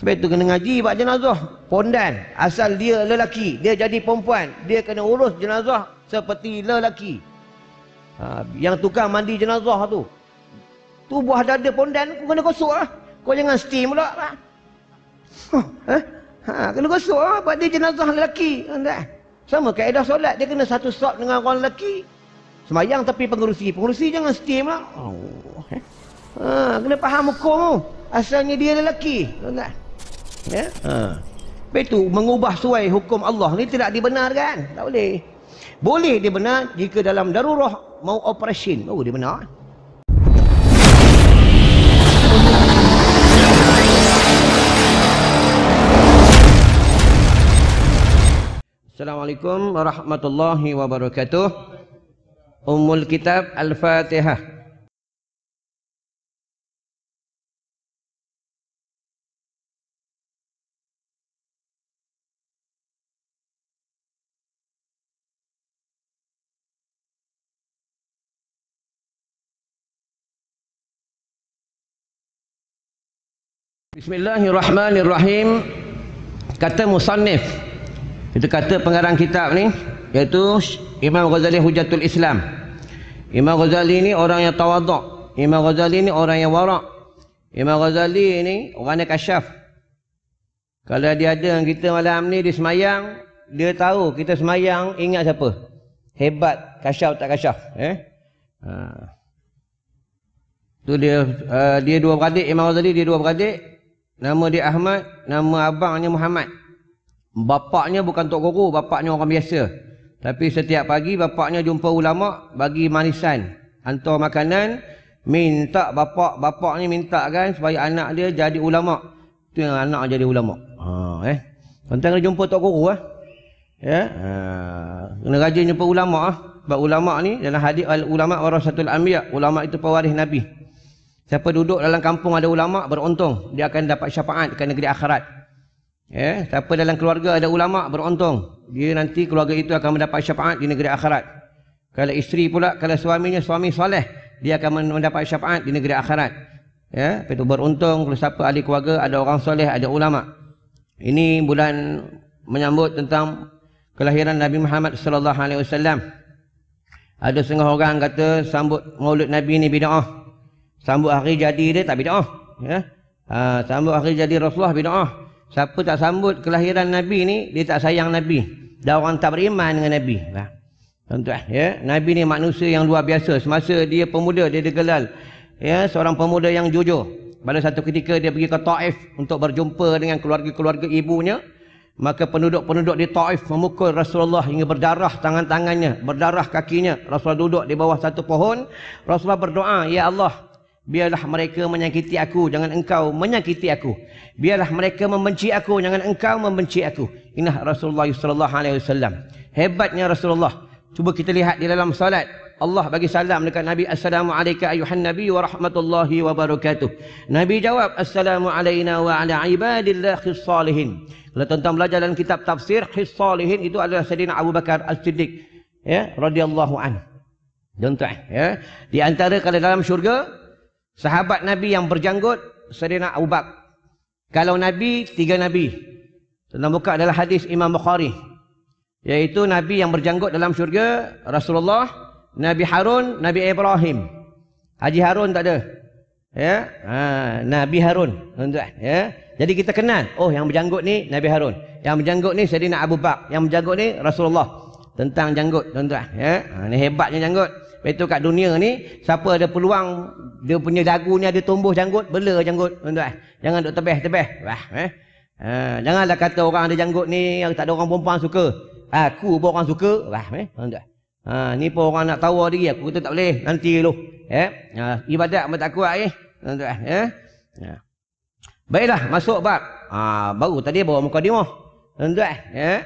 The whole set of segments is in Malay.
Sebab itu kena ngaji bab jenazah. Pondan. Asal dia lelaki. Dia jadi perempuan. Dia kena urus jenazah seperti lelaki. Ha, yang tukang mandi jenazah tu. Tu buah dada pondan kau kena kosok lah. Kau jangan steam pula. Ha, eh? ha, kena kosok lah. Sebab dia jenazah lelaki. Sama kaedah solat. Dia kena satu sop dengan orang lelaki. Semayang tapi pengurusi. Pengurusi jangan steam lah. Oh, eh? Ha, kena faham hukum tu. Asalnya dia lelaki. Tuan-tuan. Ya? Ha. Itu mengubah suai hukum Allah ni tidak dibenarkan. Tak boleh. Boleh dia benar jika dalam darurah mau operasi. Oh dia benar. Assalamualaikum warahmatullahi wabarakatuh. Ummul Kitab Al-Fatihah. Bismillahirrahmanirrahim. Kata musannif. Itu kata pengarang kitab ni iaitu Imam Ghazali Hujatul Islam. Imam Ghazali ni orang yang tawaduk. Imam Ghazali ni orang yang warak. Imam Ghazali ni orang yang kasyaf. Kalau dia ada dengan kita malam ni di semayang, dia tahu kita semayang ingat siapa? Hebat, kasyaf tak kasyaf, eh? Ha. Tu dia uh, dia dua beradik Imam Ghazali dia dua beradik Nama dia Ahmad, nama abangnya Muhammad. Bapaknya bukan tok guru, bapaknya orang biasa. Tapi setiap pagi bapaknya jumpa ulama bagi manisan. Hantar makanan, minta bapak, bapaknya minta kan supaya anak dia jadi ulama. Tu yang anak jadi ulama. Ha, eh. Tentang kena jumpa tok guru ah. Ya. Ha, kena rajin jumpa ulama ah. Sebab ulama ni dalam hadis ulama warasatul anbiya, ulama itu pewaris nabi. Siapa duduk dalam kampung ada ulama beruntung, dia akan dapat syafaat ke negeri akhirat. Ya, siapa dalam keluarga ada ulama beruntung, dia nanti keluarga itu akan mendapat syafaat di negeri akhirat. Kalau isteri pula, kalau suaminya suami soleh, dia akan mendapat syafaat di negeri akhirat. Ya, itu beruntung kalau siapa ahli keluarga ada orang soleh, ada ulama. Ini bulan menyambut tentang kelahiran Nabi Muhammad sallallahu alaihi wasallam. Ada setengah orang kata sambut Maulid Nabi ni bid'ah. Sambut hari jadi dia tak bid'ah. Ya? Ha, sambut hari jadi Rasulullah bid'ah. Siapa tak sambut kelahiran Nabi ni, dia tak sayang Nabi. Dan orang tak beriman dengan Nabi. Ha. Tuan-tuan, ya? Nabi ni manusia yang luar biasa. Semasa dia pemuda, dia digelal. Ya, seorang pemuda yang jujur. Pada satu ketika dia pergi ke Taif untuk berjumpa dengan keluarga-keluarga ibunya. Maka penduduk-penduduk di Taif memukul Rasulullah hingga berdarah tangan-tangannya, berdarah kakinya. Rasulullah duduk di bawah satu pohon. Rasulullah berdoa, Ya Allah, Biarlah mereka menyakiti aku, jangan engkau menyakiti aku. Biarlah mereka membenci aku, jangan engkau membenci aku. Inah Rasulullah sallallahu alaihi wasallam. Hebatnya Rasulullah. Cuba kita lihat di dalam salat. Allah bagi salam dekat Nabi Assalamualaikum ayuhan Nabi wa rahmatullahi wa barakatuh. Nabi jawab Assalamu alayna wa ala ibadillah khissalihin. Kalau tuan-tuan belajar dalam kitab tafsir khissalihin itu adalah Sayyidina Abu Bakar As-Siddiq. Ya, radhiyallahu an. Tuan-tuan, ya. Di antara kalau dalam syurga Sahabat Nabi yang berjanggut Sayyidina Abu Bakar. Kalau Nabi, tiga Nabi. Dalam buka adalah hadis Imam Bukhari. Yaitu Nabi yang berjanggut dalam syurga Rasulullah, Nabi Harun, Nabi Ibrahim. Haji Harun tak ada. Ya, ha, Nabi Harun, tuan-tuan, ya. Jadi kita kenal, oh yang berjanggut ni Nabi Harun. Yang berjanggut ni Sayyidina Abu Bakar, yang berjanggut ni Rasulullah. Tentang janggut, tuan-tuan, ya. Ha, ni hebatnya janggut. Betul kat dunia ni, siapa ada peluang dia punya dagu ni ada tumbuh janggut, bela janggut, tuan-tuan. Jangan duk tebeh-tebeh. Wah, eh. Ha, janganlah kata orang ada janggut ni tak ada orang perempuan suka. Aku pun orang suka. Wah, eh, tuan-tuan. Ha, ni pun orang nak tahu diri aku kata tak boleh nanti lu. Eh, ha, ibadat mata kuat eh. Tuan-tuan, eh. Ha. Baiklah, masuk bab. Ha, baru tadi bawa muka dia. Tuan-tuan, eh.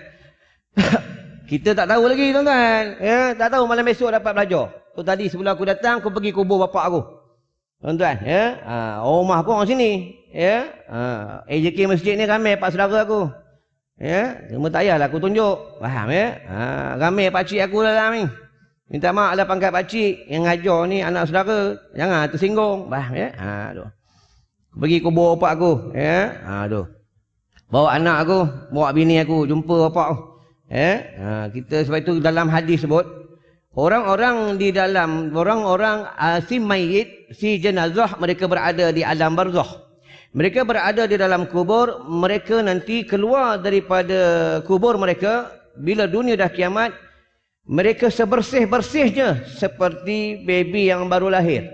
Kita tak tahu lagi tuan-tuan. Ya, tak tahu malam esok dapat belajar. Tu tadi sebelum aku datang aku pergi kubur bapak aku. Tuan-tuan, ya. Ha, rumah aku orang sini, ya. Ha, AJK masjid ni ramai pak saudara aku. Ya, cuma tak payahlah aku tunjuk. Faham ya? Ha, ramai pak cik aku dalam ni. Minta maaf lah pangkat pak cik yang ngajar ni anak saudara. Jangan tersinggung. Faham ya? Ha, tu. Pergi kubur bapak aku. Ya. Ha, tu. Bawa anak aku, bawa bini aku, jumpa bapak aku. Ya. Ha, kita sebab itu dalam hadis sebut, orang-orang di dalam, orang-orang uh, si mayit, si jenazah, mereka berada di alam barzah. Mereka berada di dalam kubur, mereka nanti keluar daripada kubur mereka, bila dunia dah kiamat, mereka sebersih-bersihnya seperti baby yang baru lahir.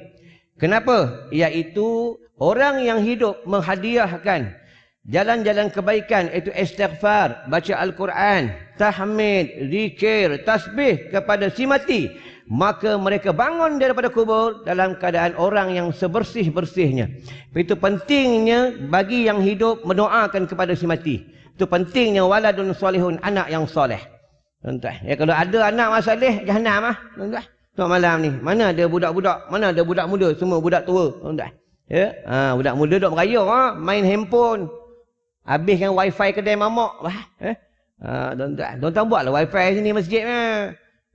Kenapa? Iaitu orang yang hidup menghadiahkan jalan-jalan kebaikan itu istighfar, baca Al-Quran, tahmid, zikir, tasbih kepada si mati. Maka mereka bangun daripada kubur dalam keadaan orang yang sebersih-bersihnya. Itu pentingnya bagi yang hidup mendoakan kepada si mati. Itu pentingnya waladun solihun, anak yang soleh. Tuan-tuan. Ya, kalau ada anak masalih, jahannam lah. Tuan-tuan. Tuan malam ni. Mana ada budak-budak? Mana ada budak muda? Semua budak tua. Tuan-tuan. Ya? Ha, budak muda duk beraya. Ha? Main handphone. Habiskan wifi kedai mamak. Eh? Ha, tuan-tuan. Tuan-tuan buatlah wifi sini masjid. Ha?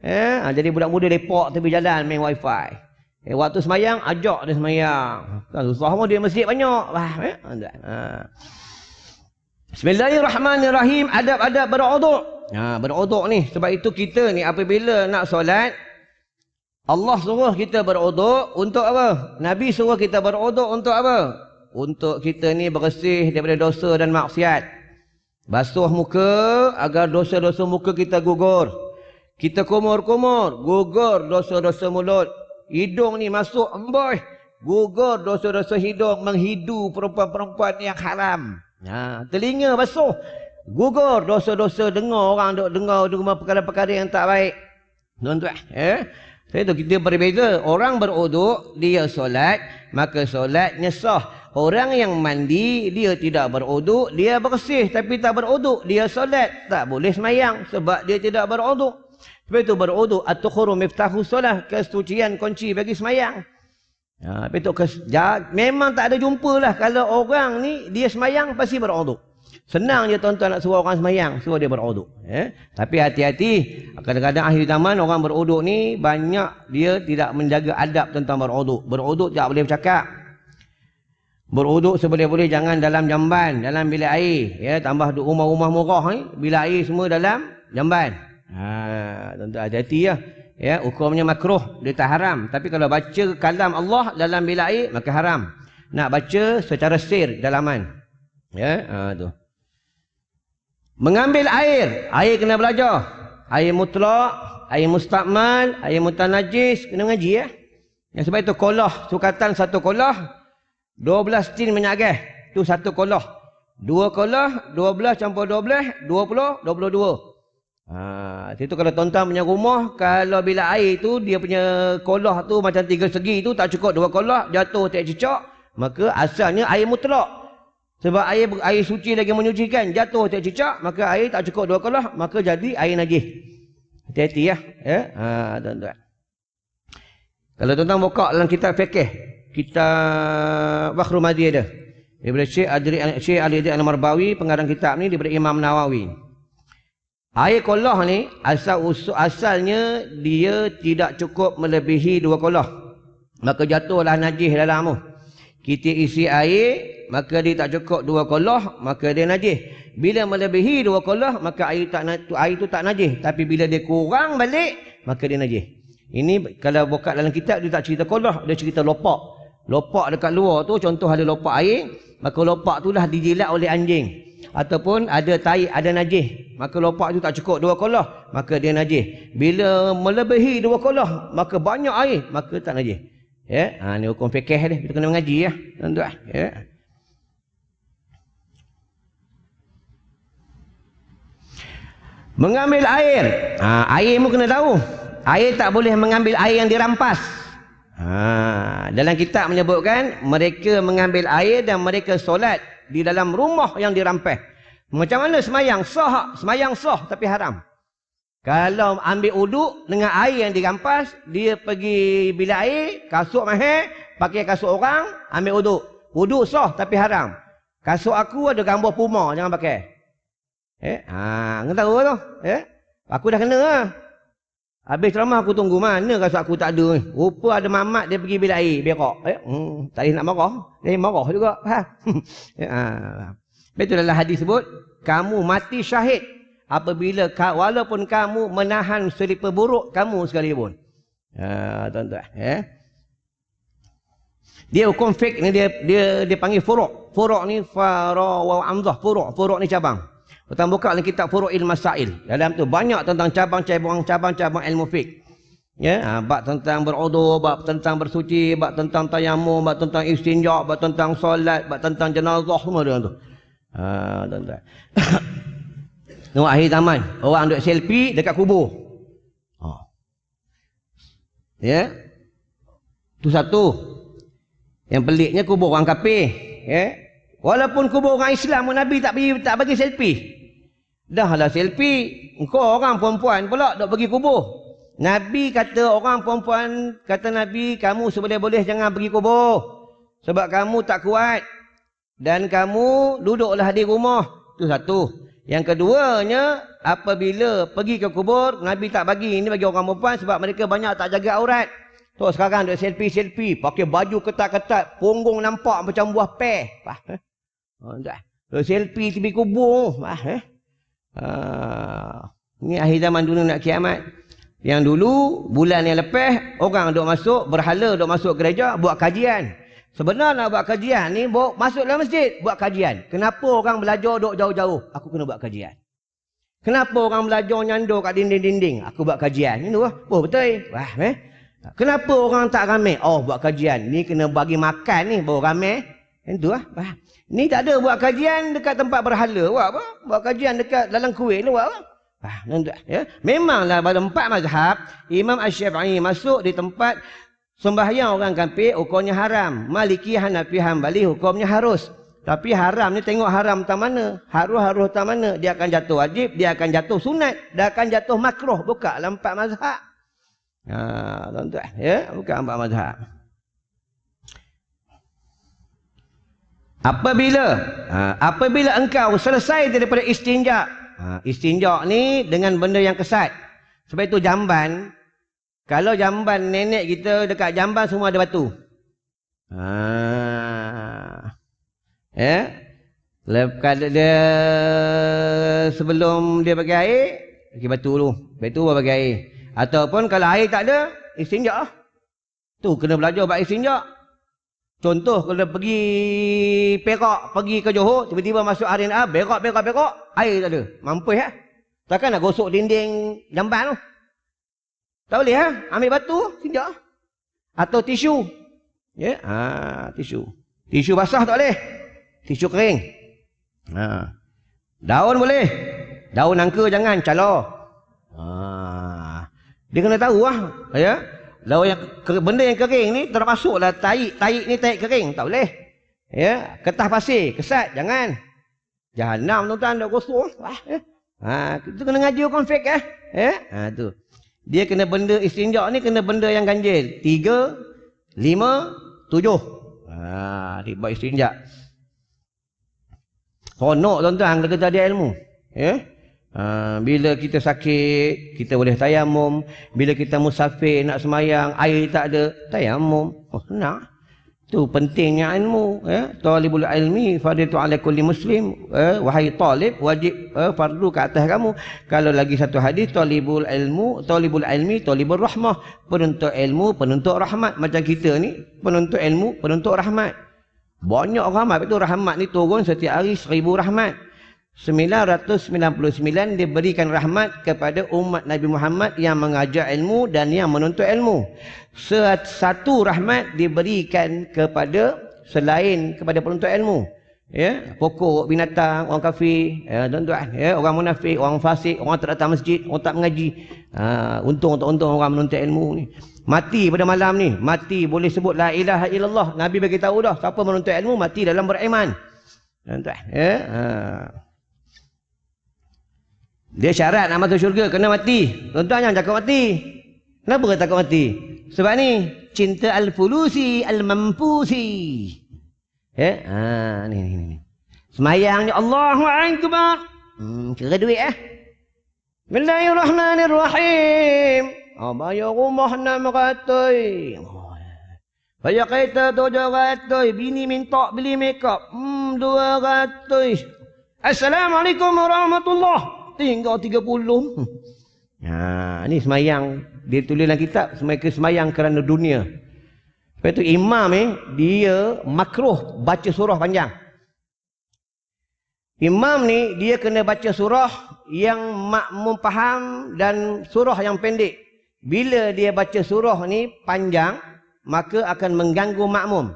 Ya? Ha, jadi budak muda lepak tepi jalan main wifi. Eh, waktu semayang, ajak dia semayang. Kan susah pun dia masjid banyak. Eh? Ha. Bismillahirrahmanirrahim. Adab-adab beruduk. Ha, beruduk ni. Sebab itu kita ni apabila nak solat, Allah suruh kita beruduk untuk apa? Nabi suruh kita beruduk untuk apa? Untuk kita ni bersih daripada dosa dan maksiat. Basuh muka agar dosa-dosa muka kita gugur. Kita kumur-kumur, gugur dosa-dosa mulut. Hidung ni masuk emboy, gugur dosa-dosa hidung menghidu perempuan-perempuan yang haram. Ha, telinga basuh, gugur dosa-dosa dengar orang duk dengar dengar perkara-perkara yang tak baik. Tuan-tuan, eh? Saya tu kita berbeza. Orang beruduk, dia solat, maka solatnya sah. Orang yang mandi, dia tidak beruduk, dia bersih tapi tak beruduk, dia solat. Tak boleh semayang sebab dia tidak beruduk. Sebab itu beruduk, at-tukhuru miftahu solah, kesucian kunci bagi semayang. Ha, itu kes, ya, memang tak ada jumpa lah kalau orang ni dia semayang pasti beruduk. Senang je tuan-tuan nak suruh orang semayang. Suruh dia beruduk. Eh? Tapi hati-hati. Kadang-kadang akhir zaman orang beruduk ni banyak dia tidak menjaga adab tentang beruduk. Beruduk tak boleh bercakap. Beruduk seboleh-boleh jangan dalam jamban. Dalam bilik air. Ya, tambah rumah-rumah murah ni. Bilik air semua dalam jamban. Ha, tuan-tuan hati-hati ya. Ya, hukumnya makruh. Dia tak haram. Tapi kalau baca kalam Allah dalam bilik air, maka haram. Nak baca secara sir dalaman. Ya, ha, tu. Mengambil air. Air kena belajar. Air mutlak, air mustakmal, air mutanajis. Kena ngaji ya. Yang sebab itu kolah. Sukatan satu kolah. Dua belas tin minyak gas. Itu satu kolah. Dua kolah, dua belas campur dua belas, dua puluh, dua puluh dua. Ha, itu kalau tuan-tuan punya rumah, kalau bila air tu, dia punya kolah tu macam tiga segi tu, tak cukup dua kolah, jatuh tak cicak, maka asalnya air mutlak. Sebab air air suci lagi menyucikan, jatuh tak cicak, maka air tak cukup dua kolah, maka jadi air najis. Hati-hati ya. Ya, ha, tuan-tuan. Kalau tuan-tuan buka dalam kitab fikih, kita Bahrul Madi ada. Daripada Syekh Adri Syekh Ali Adri Al-Marbawi, pengarang kitab ni daripada Imam Nawawi. Air kolah ni asal usul asalnya dia tidak cukup melebihi dua kolah. Maka jatuhlah najis dalam tu. Kita isi air maka dia tak cukup dua kolah, maka dia najis. Bila melebihi dua kolah, maka air tak air itu tak najis. Tapi bila dia kurang balik, maka dia najis. Ini kalau buka dalam kitab dia tak cerita kolah, dia cerita lopak. Lopak dekat luar tu contoh ada lopak air, maka lopak tu dah dijilat oleh anjing. Ataupun ada tai, ada najis. Maka lopak tu tak cukup dua kolah, maka dia najis. Bila melebihi dua kolah, maka banyak air, maka tak najis. Ya, ha, ni hukum fikih dia. Kita kena mengaji ya, tuan-tuan. Ya. Mengambil air. Ha, air mu kena tahu. Air tak boleh mengambil air yang dirampas. Ha, dalam kitab menyebutkan mereka mengambil air dan mereka solat di dalam rumah yang dirampas. Macam mana semayang? Sah, semayang sah tapi haram. Kalau ambil uduk dengan air yang dirampas, dia pergi bila air, kasut mahir, pakai kasut orang, ambil uduk. Uduk sah tapi haram. Kasut aku ada gambar puma, jangan pakai. Eh, ha, tahu tu? Eh? Aku dah kena lah. Habis ceramah aku tunggu mana rasa aku tak ada ni. Rupa ada mamat dia pergi bilik air, berak. Eh, hmm, tak nak marah. Dia marah juga. Ha. ya, ha. Betul dalam hadis sebut, kamu mati syahid apabila walaupun kamu menahan seripa buruk kamu sekalipun. Ha, tuan-tuan. Ya. Dia hukum fik ni dia dia dia panggil furuk. Furuk ni fara wa amzah. Furuk. Furuk ni cabang. Pertama buka dalam kitab Furu'il Masail. Dalam tu banyak tentang cabang-cabang cabang-cabang ilmu fiqh. Ya, ha, bab tentang berudu, bab tentang bersuci, bab tentang tayamum, bab tentang istinja, bab tentang solat, bab tentang jenazah semua dia tu. Ha, tuan-tuan. Tengok akhir zaman, orang duduk selfie dekat kubur. Ha. Ya. Tu satu. Yang peliknya kubur orang kafir, ya. Walaupun kubur orang Islam Nabi tak bagi tak bagi selfie. Dah lah selfie. Engkau orang perempuan pula duk pergi kubur. Nabi kata orang perempuan, kata Nabi, kamu seboleh-boleh jangan pergi kubur. Sebab kamu tak kuat. Dan kamu duduklah di rumah. Itu satu. Yang keduanya, apabila pergi ke kubur, Nabi tak bagi. Ini bagi orang perempuan sebab mereka banyak tak jaga aurat. Tu sekarang duk selfie-selfie. Pakai baju ketat-ketat. Punggung nampak macam buah peh. Oh, tak. Selfie tepi kubur. Ah, eh? Ah, ini akhir zaman dunia nak kiamat. Yang dulu, bulan yang lepas, orang duk masuk, berhala duk masuk gereja, buat kajian. Sebenarnya nak buat kajian ni, bawa, masuk dalam masjid, buat kajian. Kenapa orang belajar duk jauh-jauh? Aku kena buat kajian. Kenapa orang belajar nyandur kat dinding-dinding? Aku buat kajian. Ini wah, oh, betul. Wah, eh? Kenapa orang tak ramai? Oh, buat kajian. Ni kena bagi makan ni, baru ramai. Itu lah. Wah. Ni tak ada buat kajian dekat tempat berhala. Buat apa? Buat kajian dekat dalam kuih ni buat apa? Ah, ya. Memanglah pada empat mazhab, Imam Ash-Syafi'i masuk di tempat sembahyang orang kafir hukumnya haram. Maliki, Hanafi, Hambali hukumnya harus. Tapi haram ni tengok haram tak mana. Harus-harus tak mana. Dia akan jatuh wajib, dia akan jatuh sunat, dia akan jatuh makruh. Buka dalam empat mazhab. Ha, tuan-tuan. Ya, bukan empat mazhab. Apabila ha, apabila engkau selesai daripada istinja. Ha, istinja ni dengan benda yang kesat. Sebab itu jamban. Kalau jamban nenek kita dekat jamban semua ada batu. Ha. Ya. Lepas dia sebelum dia bagi air, bagi batu dulu. Lepas tu bagi air. Ataupun kalau air tak ada, istinja. Tu kena belajar buat istinja. Contoh kalau pergi Perak, pergi ke Johor, tiba-tiba masuk hari A, berak, berak, berak, air tak ada. Mampu ya? Takkan nak gosok dinding jamban tu? Tak boleh ha? Ambil batu, tinjak. Atau tisu. Ya, yeah? ha, tisu. Tisu basah tak boleh. Tisu kering. Ha. Daun boleh. Daun nangka jangan, calo. Ha. Dia kena tahu lah. Ya? Lalu yang benda yang kering ni termasuklah taik, taik ni taik kering, tak boleh. Ya, ketah pasir, kesat, jangan. Jahanam tuan-tuan dak kosong. Wah, eh. Ha, kita kena ngaji fiqh eh. Ya, ha tu. Dia kena benda istinja ni kena benda yang ganjil. Tiga, lima, tujuh. Ha, dia buat istinja. Honok tuan-tuan kita ada ilmu. Ya. Ha, bila kita sakit, kita boleh tayamum. Bila kita musafir nak semayang, air tak ada, tayamum. Oh, nak. Tu pentingnya ilmu. Ya. Talibul ilmi, faditu ala kulli muslim. Eh, wahai talib, wajib eh, fardu ke atas kamu. Kalau lagi satu hadis, talibul ilmu, talibul ilmi, talibul rahmah. Penuntut ilmu, penuntut rahmat. Macam kita ni, penuntut ilmu, penuntut rahmat. Banyak rahmat. Itu rahmat ni turun setiap hari seribu rahmat. 999 diberikan rahmat kepada umat Nabi Muhammad yang mengajar ilmu dan yang menuntut ilmu. Satu rahmat diberikan kepada selain kepada penuntut ilmu. Ya, pokok binatang, orang kafir, ya, tuan-tuan, ya, orang munafik, orang fasik, orang tak datang masjid, orang tak mengaji. Ha, untung untuk untung orang menuntut ilmu ni. Mati pada malam ni, mati boleh sebut la ilaha illallah. Nabi bagi tahu dah, siapa menuntut ilmu mati dalam beriman. Tuan-tuan, ya. Ha. Dia syarat nak masuk syurga kena mati. Tuan-tuan jangan cakap mati. Kenapa kata takut mati? Sebab ni cinta al-fulusi al-mampusi. Ya, ha ni ni ni. Semayang ni Allahu akbar. Hmm, kira duit eh. Bismillahirrahmanirrahim. Oh, bayar rumah enam ratus. Oh, bayar kereta tujuh ratus. Bini minta beli makeup. Hmm, dua ratus. Assalamualaikum warahmatullahi Tinggal tiga puluh. Ha, ni semayang. Dia tulis dalam kitab. Semayang, semayang kerana dunia. Sebab itu imam eh, dia makruh baca surah panjang. Imam ni dia kena baca surah yang makmum faham dan surah yang pendek. Bila dia baca surah ni panjang, maka akan mengganggu makmum.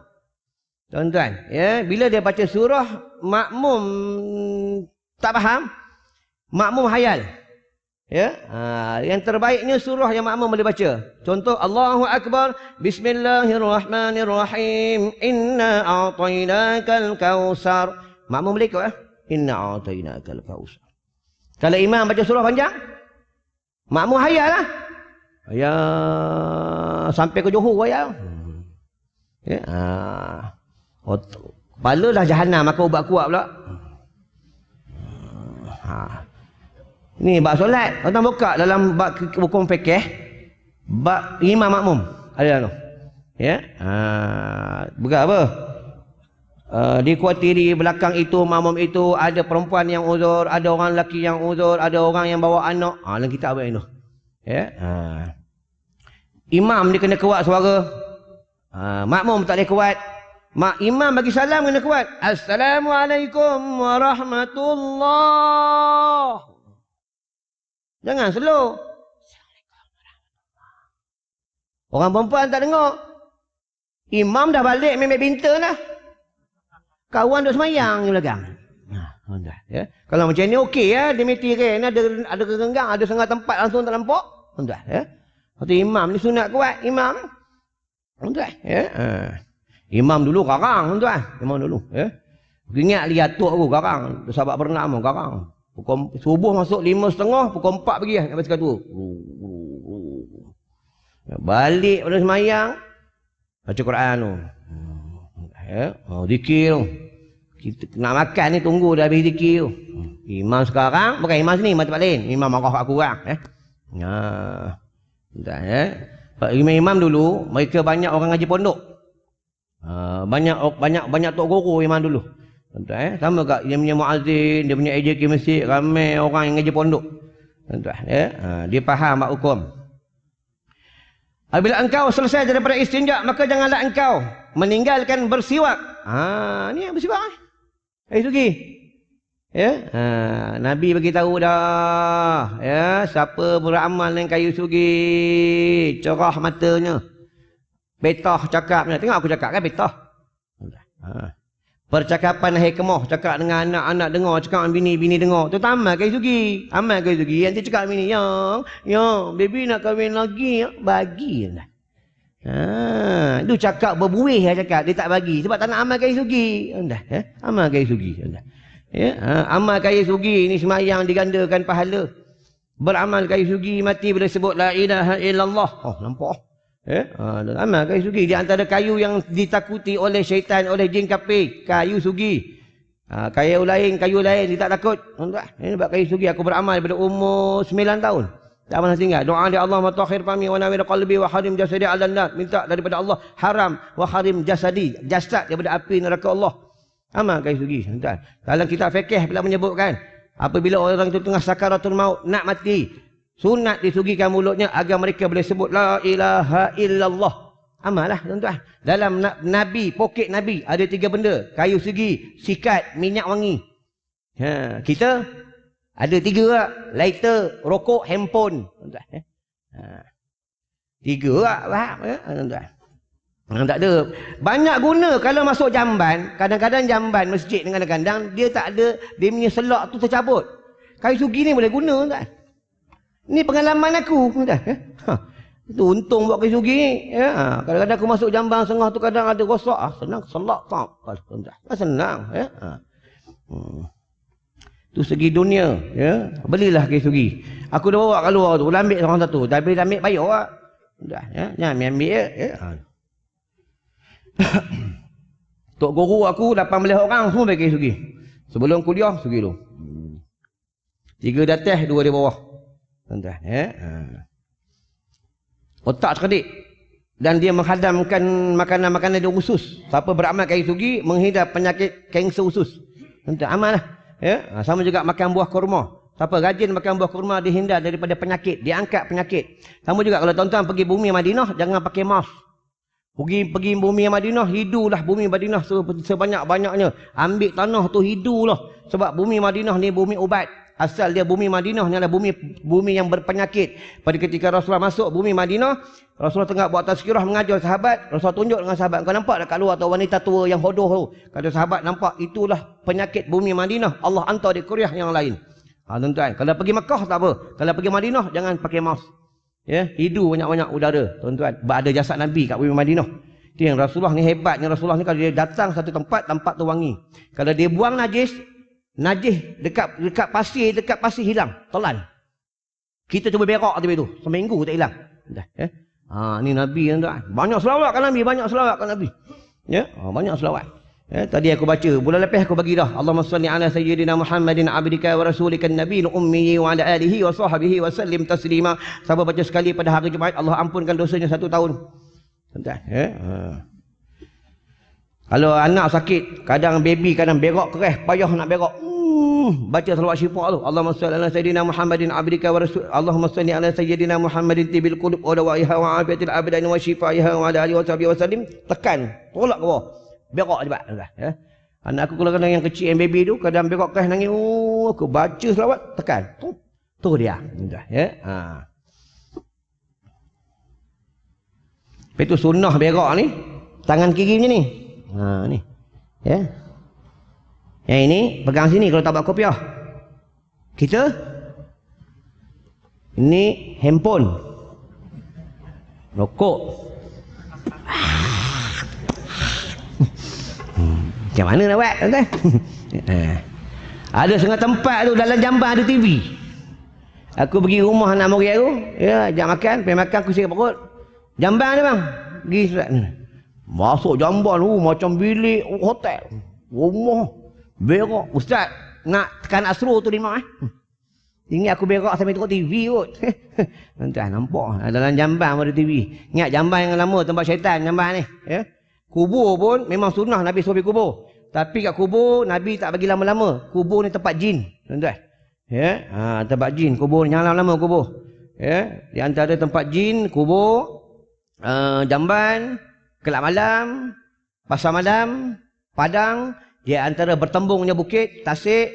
Tuan-tuan, ya, bila dia baca surah makmum tak faham, makmum hayal. Ya, ha, yang terbaiknya surah yang makmum boleh baca. Contoh Allahu Akbar, Bismillahirrahmanirrahim. Inna a'tainakal kautsar. Makmum boleh ikut eh? Inna a'tainakal kautsar. Kalau imam baca surah panjang, makmum hayal lah. Ya, sampai ke Johor ya. Ya, ha. Oh, kepala dah jahanam, maka ubat kuat pula. Ha. Ni bab solat. Tuan buka dalam bab hukum fikih. Bab imam makmum. Ada tu. Ya. Ha, buka apa? Uh, dikuatiri belakang itu makmum itu ada perempuan yang uzur, ada orang lelaki yang uzur, ada orang yang bawa anak. Ha, dalam kitab apa itu? Ya. Ha. Imam dia kena kuat suara. Ha, makmum tak boleh kuat. Mak imam bagi salam kena kuat. Assalamualaikum warahmatullahi Jangan slow. Orang perempuan tak dengar. Imam dah balik memang binta lah. Kawan duk semayang di belakang. Nah, ya. Kalau macam ni okey ya, dia meti kan ada ada kegenggang, ada setengah tempat langsung tak nampak. Tuan ya. Waktu imam ni sunat kuat, imam. Tuan ya. Ha. Imam dulu karang, tuan Imam dulu, ya. Ingat lihat tok aku karang, sahabat pernah mau karang. Pukul subuh masuk lima setengah, pukul empat pergi lah baca tu. Balik pada semayang, baca Quran tu. Ya, oh, dikir tu. Kita nak makan ni tunggu dah habis dikir tu. Imam sekarang, bukan imam sini, imam tempat lain. Imam marah aku kurang. Eh. Ya. Entah, ya. Imam-imam dulu, mereka banyak orang ngaji pondok. Uh, banyak banyak banyak tok guru imam dulu. Tuan-tuan eh? Sama kat dia punya muazzin, dia punya AJK masjid, ramai orang yang ngaji pondok. Tuan-tuan ya? Ha, dia faham mak hukum. Apabila engkau selesai daripada istinja, maka janganlah engkau meninggalkan bersiwak. Ha, ni yang bersiwak eh. Eh sugi. Ya, ha, Nabi bagi tahu dah. Ya, siapa beramal dengan kayu sugi, cerah matanya. Betah cakapnya. Tengok aku cakap kan betah. Ha. Percakapan hikmah cakap dengan anak-anak dengar, cakap dengan bini-bini dengar. Tu tamat kai sugi. Amat kai sugi. Yang cakap bini, yang, yang, baby nak kahwin lagi, ya. bagi lah. Ha, tu cakap berbuih lah cakap, dia tak bagi. Sebab tak nak amal kai sugi. Dah, eh? Amal kai sugi. Dah. Ya, ha, amal kai sugi ni semayang digandakan pahala. Beramal kai sugi mati bila sebut la ilaha illallah. Oh, nampak. Eh? Ha, amal kayu sugi. Di antara kayu yang ditakuti oleh syaitan, oleh jin kafir. Kayu sugi. Ha, kayu lain, kayu lain. Dia tak takut. Ini sebab kayu sugi. Aku beramal daripada umur 9 tahun. Tak pernah tinggal. Doa di Allah matakhir fami wa nawir qalbi wa harim jasadi ala nar. Minta daripada Allah haram wa harim jasadi. Jasad daripada api neraka Allah. Amal kayu sugi. Tuan-tuan. Dalam kitab fikih bila menyebutkan. Apabila orang itu tengah sakaratul maut. Nak mati. Sunat disugikan mulutnya agar mereka boleh sebut la ilaha illallah. Amalah tuan-tuan. Dalam Nabi, poket Nabi ada tiga benda. Kayu segi, sikat, minyak wangi. Ha, kita ada tiga lah. Lighter, rokok, handphone. Tuan-tuan. Eh? Ha. Tiga lah. Faham? Ya? Tuan-tuan. Ha, tak ada. Banyak guna kalau masuk jamban. Kadang-kadang jamban masjid dengan kadang-kadang dia tak ada, dia punya selak tu tercabut. Kayu sugi ni boleh guna tuan-tuan. Ni pengalaman aku. Eh? Ha. Itu untung buat kayu sugi. Ya. Kadang-kadang aku masuk jambang setengah tu kadang ada rosak. Ah, senang selak tak. Ah, senang. Ya. Ha. Hmm. Tu segi dunia. Ya. Belilah kayu sugi. Aku dah bawa keluar tu. Ambil seorang satu. Dah ambil, ambil bayar lah. Dah, ya. Jangan ambil, ambil ya. ya. Ha. Tok guru aku 18 orang semua bagi sugi. Sebelum kuliah sugi tu. Tiga di atas, dua di bawah tuan-tuan ya. Ha. Otak cerdik. Dan dia menghadamkan makanan-makanan dia usus. Siapa beramal kain sugi, menghidap penyakit kanser usus. Tentu amal lah. Ya? Ha, sama juga makan buah kurma. Siapa rajin makan buah kurma, dihindar daripada penyakit. Dia angkat penyakit. Sama juga kalau tuan-tuan pergi bumi Madinah, jangan pakai mask. Pergi pergi bumi Madinah, hidulah bumi Madinah sebanyak-banyaknya. Ambil tanah tu hidulah. Sebab bumi Madinah ni bumi ubat. Asal dia bumi Madinah ni adalah bumi bumi yang berpenyakit. Pada ketika Rasulullah masuk bumi Madinah, Rasulullah tengah buat tazkirah mengajar sahabat. Rasulullah tunjuk dengan sahabat. Kau nampak tak kat luar tu wanita tua yang hodoh tu? Kata sahabat nampak itulah penyakit bumi Madinah. Allah hantar di Korea yang lain. Ha, tuan-tuan. Kalau pergi Mekah tak apa. Kalau pergi Madinah jangan pakai mask. Ya, hidu banyak-banyak udara. Tuan-tuan. Ada jasad Nabi kat bumi Madinah. Yang Rasulullah ni hebatnya Rasulullah ni kalau dia datang satu tempat, tempat tu wangi. Kalau dia buang najis, Najis dekat dekat pasir, dekat pasir hilang, telan. Kita cuba berak tadi tu, seminggu tak hilang. Dah, eh. Ha ni Nabi tuan. Banyak selawat kan Nabi, banyak selawat kan Nabi. Ya, ha, banyak selawat. Ya, tadi aku baca, bulan lepas aku bagi dah. Allahumma salli ala sayyidina Muhammadin abdika wa rasulika nabi ummi wa ala alihi wa sahbihi wa sallim taslima. Siapa baca sekali pada hari Jumaat, Allah ampunkan dosanya satu tahun. Tuan, ya. Ha. Kalau anak sakit, kadang baby kadang berak kereh, payah nak berak. Hmm, baca selawat syifa tu. Allahumma salli ala sayyidina Muhammadin abdika wa rasul. Allahumma salli ala sayyidina Muhammadin tibil qulub wa dawaiha wa afiatil abdan wa shifaiha wa ala alihi wa sahbihi wa sallim. Tekan, tolak ke bawah. Berak cepat. Ya. Anak aku kalau kadang yang kecil yang baby tu kadang berak kereh nangis. Oh, aku baca selawat, tekan. Tu, tu dia. Ya. Ha. Itu sunnah berak ni. Tangan kiri macam ni. Ha ni. Ya. Yang ini pegang sini kalau tak buat kopiah. Kita ini handphone. Rokok. Macam mana nak buat tuan ha. Ada setengah tempat tu dalam jamban ada TV. Aku pergi rumah anak murid aku, ya, ajak makan, pergi makan aku sikit perut. Jamban dia bang. Pergi surat. Masuk jamban tu macam bilik hotel. Rumah berak. Ustaz, nak tekan asro tu lima eh. Ingat aku berak sampai tengok TV kot. Entah nampak dalam jamban ada TV. Ingat jamban yang lama tempat syaitan jamban ni, ya. Kubur pun memang sunnah Nabi suruh kubur. Tapi kat kubur Nabi tak bagi lama-lama. Kubur ni tempat jin, tuan-tuan. Ya, ha, tempat jin, kubur ni lama-lama kubur. Ya, di antara tempat jin, kubur, uh, jamban, kelab malam, pasar malam, padang, dia antara bertembungnya bukit, tasik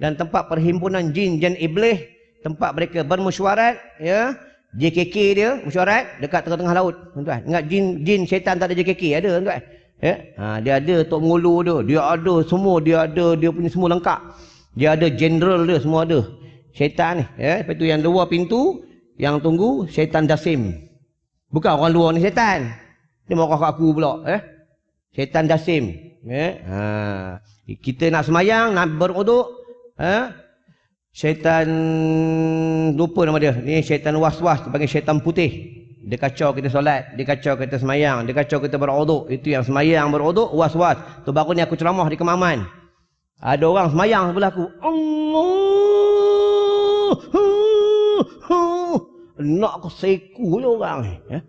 dan tempat perhimpunan jin dan iblis, tempat mereka bermesyuarat, ya. JKK dia mesyuarat dekat tengah-tengah laut, tuan-tuan. Ingat jin jin syaitan tak ada JKK, ada tuan-tuan. Ya. Ha, dia ada tok mengulu dia, dia ada semua, dia ada dia punya semua lengkap. Dia ada general dia semua ada. Syaitan ni, ya. Lepas tu yang luar pintu, yang tunggu syaitan Dasim. Bukan orang luar ni syaitan. Dia marah kat aku pula. Eh? Syaitan Dasim. Eh? Ha. Kita nak semayang, nak beruduk. Eh? Syaitan, lupa nama dia. Ni syaitan was-was. Dia panggil syaitan putih. Dia kacau kita solat. Dia kacau kita semayang. Dia kacau kita beruduk. Itu yang semayang beruduk, was-was. Tu baru ni aku ceramah di kemaman. Ada orang semayang sebelah aku. Allah. Nak ke seku je orang ni. Eh?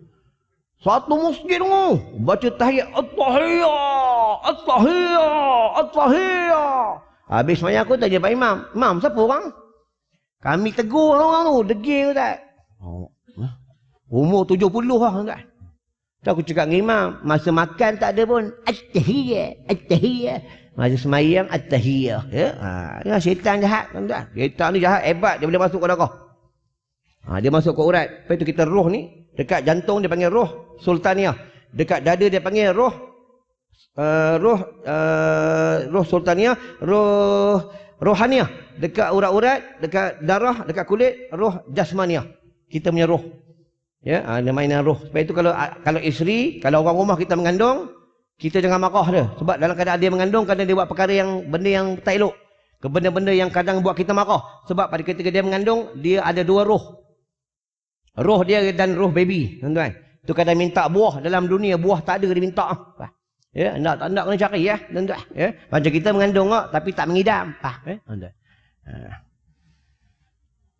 Satu masjid tu baca tahiyat at-tahiyat, at-tahiyat, at-tahiyat. Habis semayang aku tanya Pak Imam, "Imam, siapa orang?" Kami tegur orang tu, degil tak? Oh. Umur 70 lah kan. Tu aku cakap dengan Imam, masa makan tak ada pun at-tahiyat, at-tahiyat. Masa semayang at-tahiyat, ya. Ha, ya syaitan jahat tuan-tuan. Syaitan ni jahat hebat, dia boleh masuk ke darah. Ha, dia masuk ke urat. Lepas tu kita roh ni Dekat jantung dia panggil roh sultaniah. Dekat dada dia panggil roh uh, roh uh, roh sultaniah, roh rohaniah. Dekat urat-urat, dekat darah, dekat kulit, roh jasmaniah. Kita punya roh. Ya, ha, mainan roh. Sebab itu kalau kalau isteri, kalau orang rumah kita mengandung, kita jangan marah dia. Sebab dalam keadaan dia mengandung, kadang dia buat perkara yang benda yang tak elok. Benda-benda yang kadang buat kita marah. Sebab pada ketika dia mengandung, dia ada dua roh. Roh dia dan roh baby, tuan-tuan. Tu kadang minta buah dalam dunia, buah tak ada dia minta. Ya, nak tak nak kena cari ya, tuan-tuan. Ya, macam kita mengandung ah tapi tak mengidam. Ah, ya, tuan-tuan. Ha.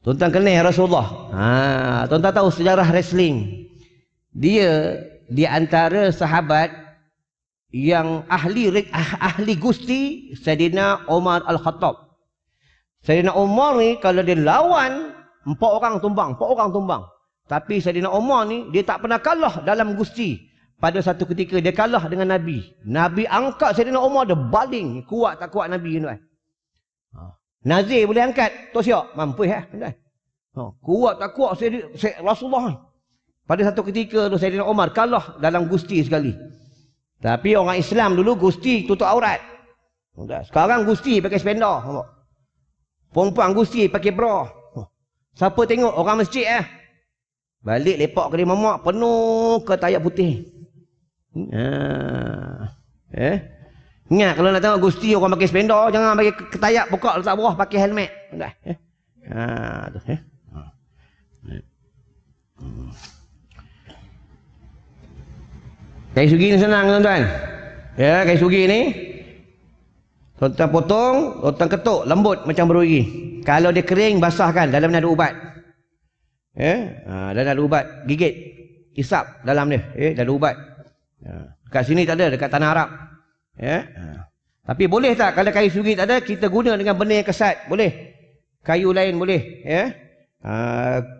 Tuan-tuan kenal Rasulullah. Ha, tuan-tuan tahu sejarah wrestling. dia di antara sahabat yang ahli ah, ahli gusti Sayyidina Umar Al-Khattab. Sayyidina Umar ni kalau dia lawan empat orang tumbang, empat orang tumbang. Tapi Sayyidina Umar ni dia tak pernah kalah dalam gusti. Pada satu ketika dia kalah dengan Nabi. Nabi angkat Sayyidina Umar dia baling kuat tak kuat Nabi tuan. Ha. Nazir boleh angkat, tu siap, mampu ya, tuan. Ha. Kuat tak kuat Sayyidina Rasulullah. Pada satu ketika tu Sayyidina Umar kalah dalam gusti sekali. Tapi orang Islam dulu gusti tutup aurat. Sekarang gusti pakai spender. Perempuan gusti pakai bra. Siapa tengok orang masjid eh? Balik lepak ke mamak penuh ke tayak putih. Ha. Eh? Ingat kalau nak tengok gusti orang pakai spender jangan pakai ketayak buka letak bawah pakai helmet. Dah. Eh? Ha tu eh. Ha. Hmm. Kain sugi ni senang tuan-tuan. Ya, kain sugi ni. Tuan-tuan potong, tuan-tuan ketuk, lembut macam beruri. Kalau dia kering, basahkan. Dalam ada ubat. Ya, ha, dalam ada ubat. Gigit. Isap dalam dia. Ya, ada ubat. Ya. Kat sini tak ada, dekat tanah Arab. Ya. Ha. Tapi boleh tak kalau kain sugi tak ada, kita guna dengan benda yang kesat. Boleh. Kayu lain boleh. Ya. Ha,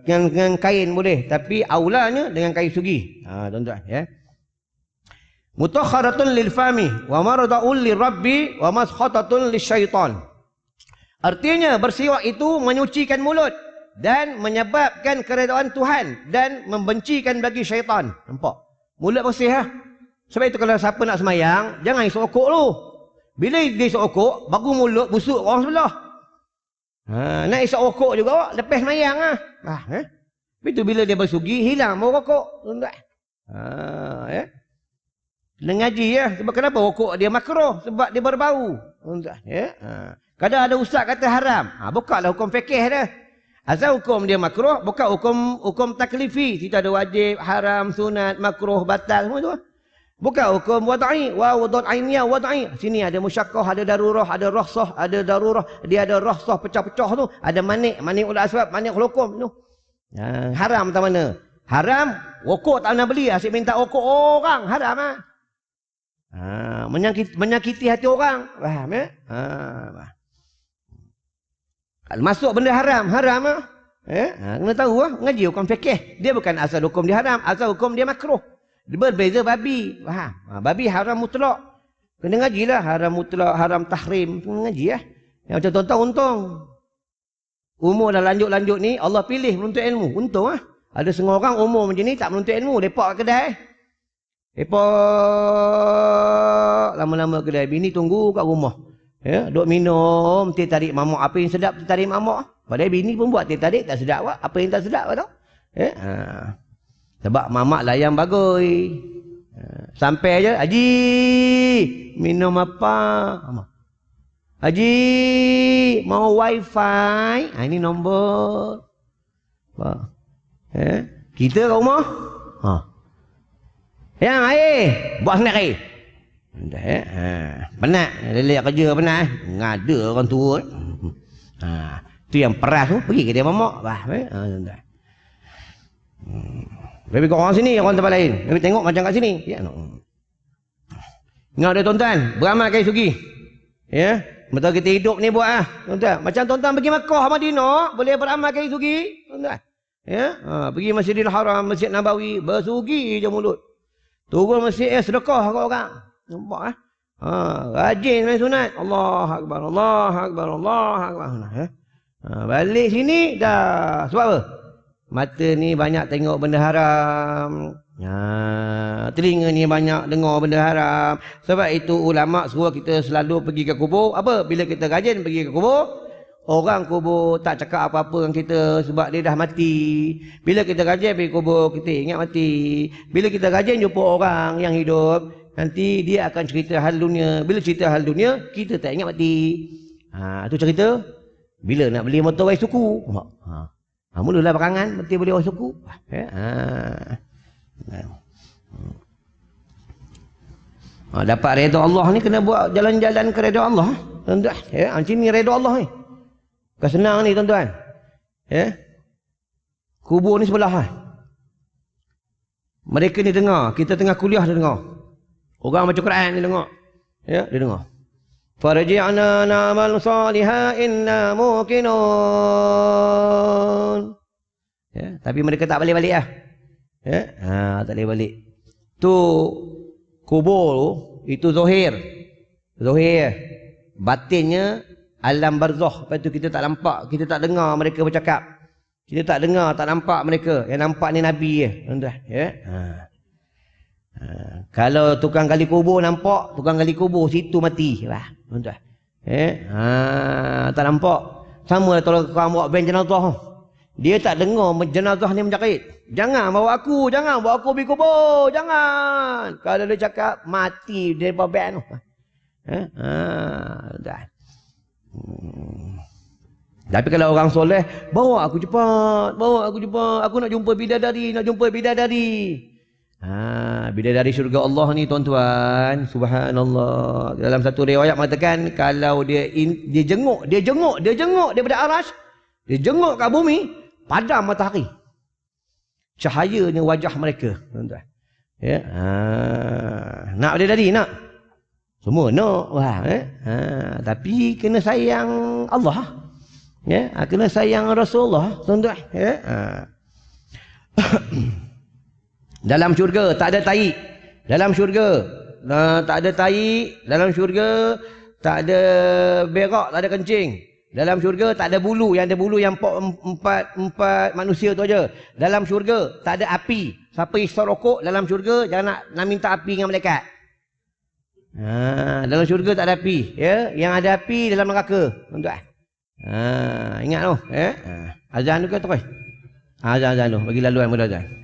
dengan, dengan kain boleh. Tapi aulanya dengan kain sugi. Ha, tuan-tuan. Ya mutakharatun lil fami wa maradaun lirabbi wa maskhatatun lisyaitan artinya bersiwak itu menyucikan mulut dan menyebabkan keredaan Tuhan dan membencikan bagi syaitan nampak mulut bersih ha? sebab itu kalau siapa nak semayang jangan isuk okok lu bila dia isuk okok bagu mulut busuk orang sebelah ha, nak isuk okok juga lepas semayang ha? ah, eh? itu bila dia bersugi hilang mau rokok ha, eh? Ya. Sebab kenapa rokok dia makro? Sebab dia berbau. Ya. Ha. Kadang ada ustaz kata haram. Ha, bukanlah hukum fikih dia. Asal hukum dia makruh, bukan hukum hukum taklifi. Tidak ada wajib, haram, sunat, makruh, batal semua tu. Bukan hukum wadai, wa wadai ainiyah wadai. Sini ada musyakkah, ada darurah, ada rahsah, ada darurah, dia ada rahsah pecah-pecah tu, ada manik, manik ul asbab, manik hukum tu. Ha, haram tak mana? Haram, rokok tak nak beli, asyik minta rokok orang, haram ah. Ha, menyakiti, menyakiti hati orang. Faham ya? Ha, Masuk benda haram. Haram ah. Ya? Ha, kena tahu lah. Ngaji hukum fikih. Dia bukan asal hukum dia haram. Asal hukum dia makruh. Berbeza babi. Faham? Ha, babi haram mutlak. Kena ngaji lah. Haram mutlak, haram tahrim. Kena ngaji lah. Yang macam tuan-tuan untung. Umur dah lanjut-lanjut ni. Allah pilih menuntut ilmu. Untung lah. Ada setengah orang umur macam ni tak menuntut ilmu. Lepak kedai. Epok lama-lama kedai bini tunggu kat rumah. Ya, duk minum, teh tarik mamak apa yang sedap teh tarik mamak. Padahal bini pun buat teh tarik tak sedap apa? Apa yang tak sedap apa Ya. Ha. Sebab mamak layan bagus. Ha. Sampai aja, Haji, minum apa? Haji, mau wifi? Ha, ini nombor. Apa? Ya. Kita kat rumah? Ha. Yang air, buat sendiri. Dah ya. Ha, penat. Lelak kerja penat. Eh. Ngada orang tua. Ha, tu yang peras tu pergi ke dia mamak. Bah, eh. ha, dah. Hmm. Lebih kau orang sini, orang tempat lain. Lebih tengok macam kat sini. Ya, no. Ingat dia tuan-tuan, beramal kaya sugi. Ya, betul kita hidup ni buat ah, tuan-tuan. Macam tuan-tuan pergi Makkah Madinah, boleh beramal kaya sugi, tuan-tuan. Ya, ha, pergi Masjidil Haram, Masjid Nabawi, bersugi je mulut. Turun masjid eh sedekah kat orang. Nampak eh? Ha, rajin main sunat. Allah akbar, Allah akbar, Allah akbar. Ha, ha, balik sini dah. Sebab apa? Mata ni banyak tengok benda haram. Ha, telinga ni banyak dengar benda haram. Sebab itu ulama suruh kita selalu pergi ke kubur. Apa? Bila kita rajin pergi ke kubur, Orang kubur tak cakap apa-apa dengan kita sebab dia dah mati. Bila kita rajin pergi kubur, kita ingat mati. Bila kita rajin jumpa orang yang hidup, nanti dia akan cerita hal dunia. Bila cerita hal dunia, kita tak ingat mati. Ha, tu cerita. Bila nak beli motor wais suku? Ha. Ha, mulalah berangan, mesti beli wais suku. Ha. Ha. Ha, dapat redha Allah ni kena buat jalan-jalan ke redha Allah. Tuan-tuan, ya, macam ni redha Allah ni. Bukan senang ni tuan-tuan. Ya. Kubur ni sebelah kan. Mereka ni dengar. Kita tengah kuliah dia dengar. Orang baca Quran ni dengar. Ya, dia dengar. Farji'na na'mal salihah inna muqinun. Ya, tapi mereka tak balik-balik lah. Ya, ha, tak boleh balik. Tu kubur itu zohir. Zohir. Batinnya alam barzah. Lepas tu kita tak nampak, kita tak dengar mereka bercakap. Kita tak dengar, tak nampak mereka. Yang nampak ni Nabi je. Tuan-tuan. Ya? Ha. Ha. Kalau tukang gali kubur nampak, tukang gali kubur situ mati. Lah. Ya? Ha. Tak nampak. Sama lah kalau kau bawa ben jenazah. Dia tak dengar jenazah ni menjahit. Jangan bawa aku, jangan bawa aku pergi kubur, jangan. Kalau dia cakap mati dia bawa tu. Ha? Ha, dah. Hmm. Tapi kalau orang soleh, bawa aku cepat, bawa aku cepat. Aku nak jumpa bidadari, nak jumpa bidadari. Ha, bidadari syurga Allah ni tuan-tuan, subhanallah. Dalam satu riwayat mengatakan kalau dia in, dia jenguk, dia jenguk, dia jenguk daripada arash, dia jenguk kat bumi, padam matahari. Cahayanya wajah mereka, tuan-tuan. Ya. Ha, nak dia tadi nak. Semua nak. Wah, eh? ha, tapi kena sayang Allah. Ya, ha, kena sayang Rasulullah, tuan-tuan. Ya. Ha. Dalam syurga tak ada tai. Dalam syurga uh, tak ada tai, dalam syurga tak ada berak, tak ada kencing. Dalam syurga tak ada bulu, yang ada bulu yang empat, empat manusia tu aja. Dalam syurga tak ada api. Siapa isap rokok dalam syurga jangan nak, nak minta api dengan malaikat. Ha, dalam syurga tak ada api, ya. Yang ada api dalam neraka, tuan-tuan. Ha, ingat tu, ya. Ha. Azan tu ke terus? Ha, azan azan tu, bagi laluan mudah azan.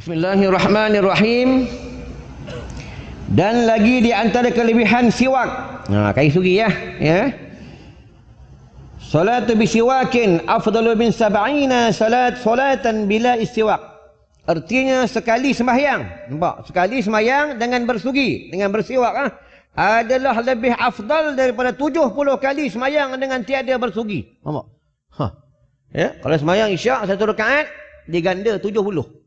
Bismillahirrahmanirrahim. Dan lagi di antara kelebihan siwak. Ha, kayu sugi ya. Ya. Salatu bisiwakin afdalu min sab'ina salat salatan bila istiwak. Artinya sekali sembahyang. Nampak? Sekali sembahyang dengan bersugi. Dengan bersiwak. Ha? adalah lebih afdal daripada 70 kali semayang dengan tiada bersugi. Nampak? Ha. Ya, kalau semayang isyak satu rakaat diganda 70.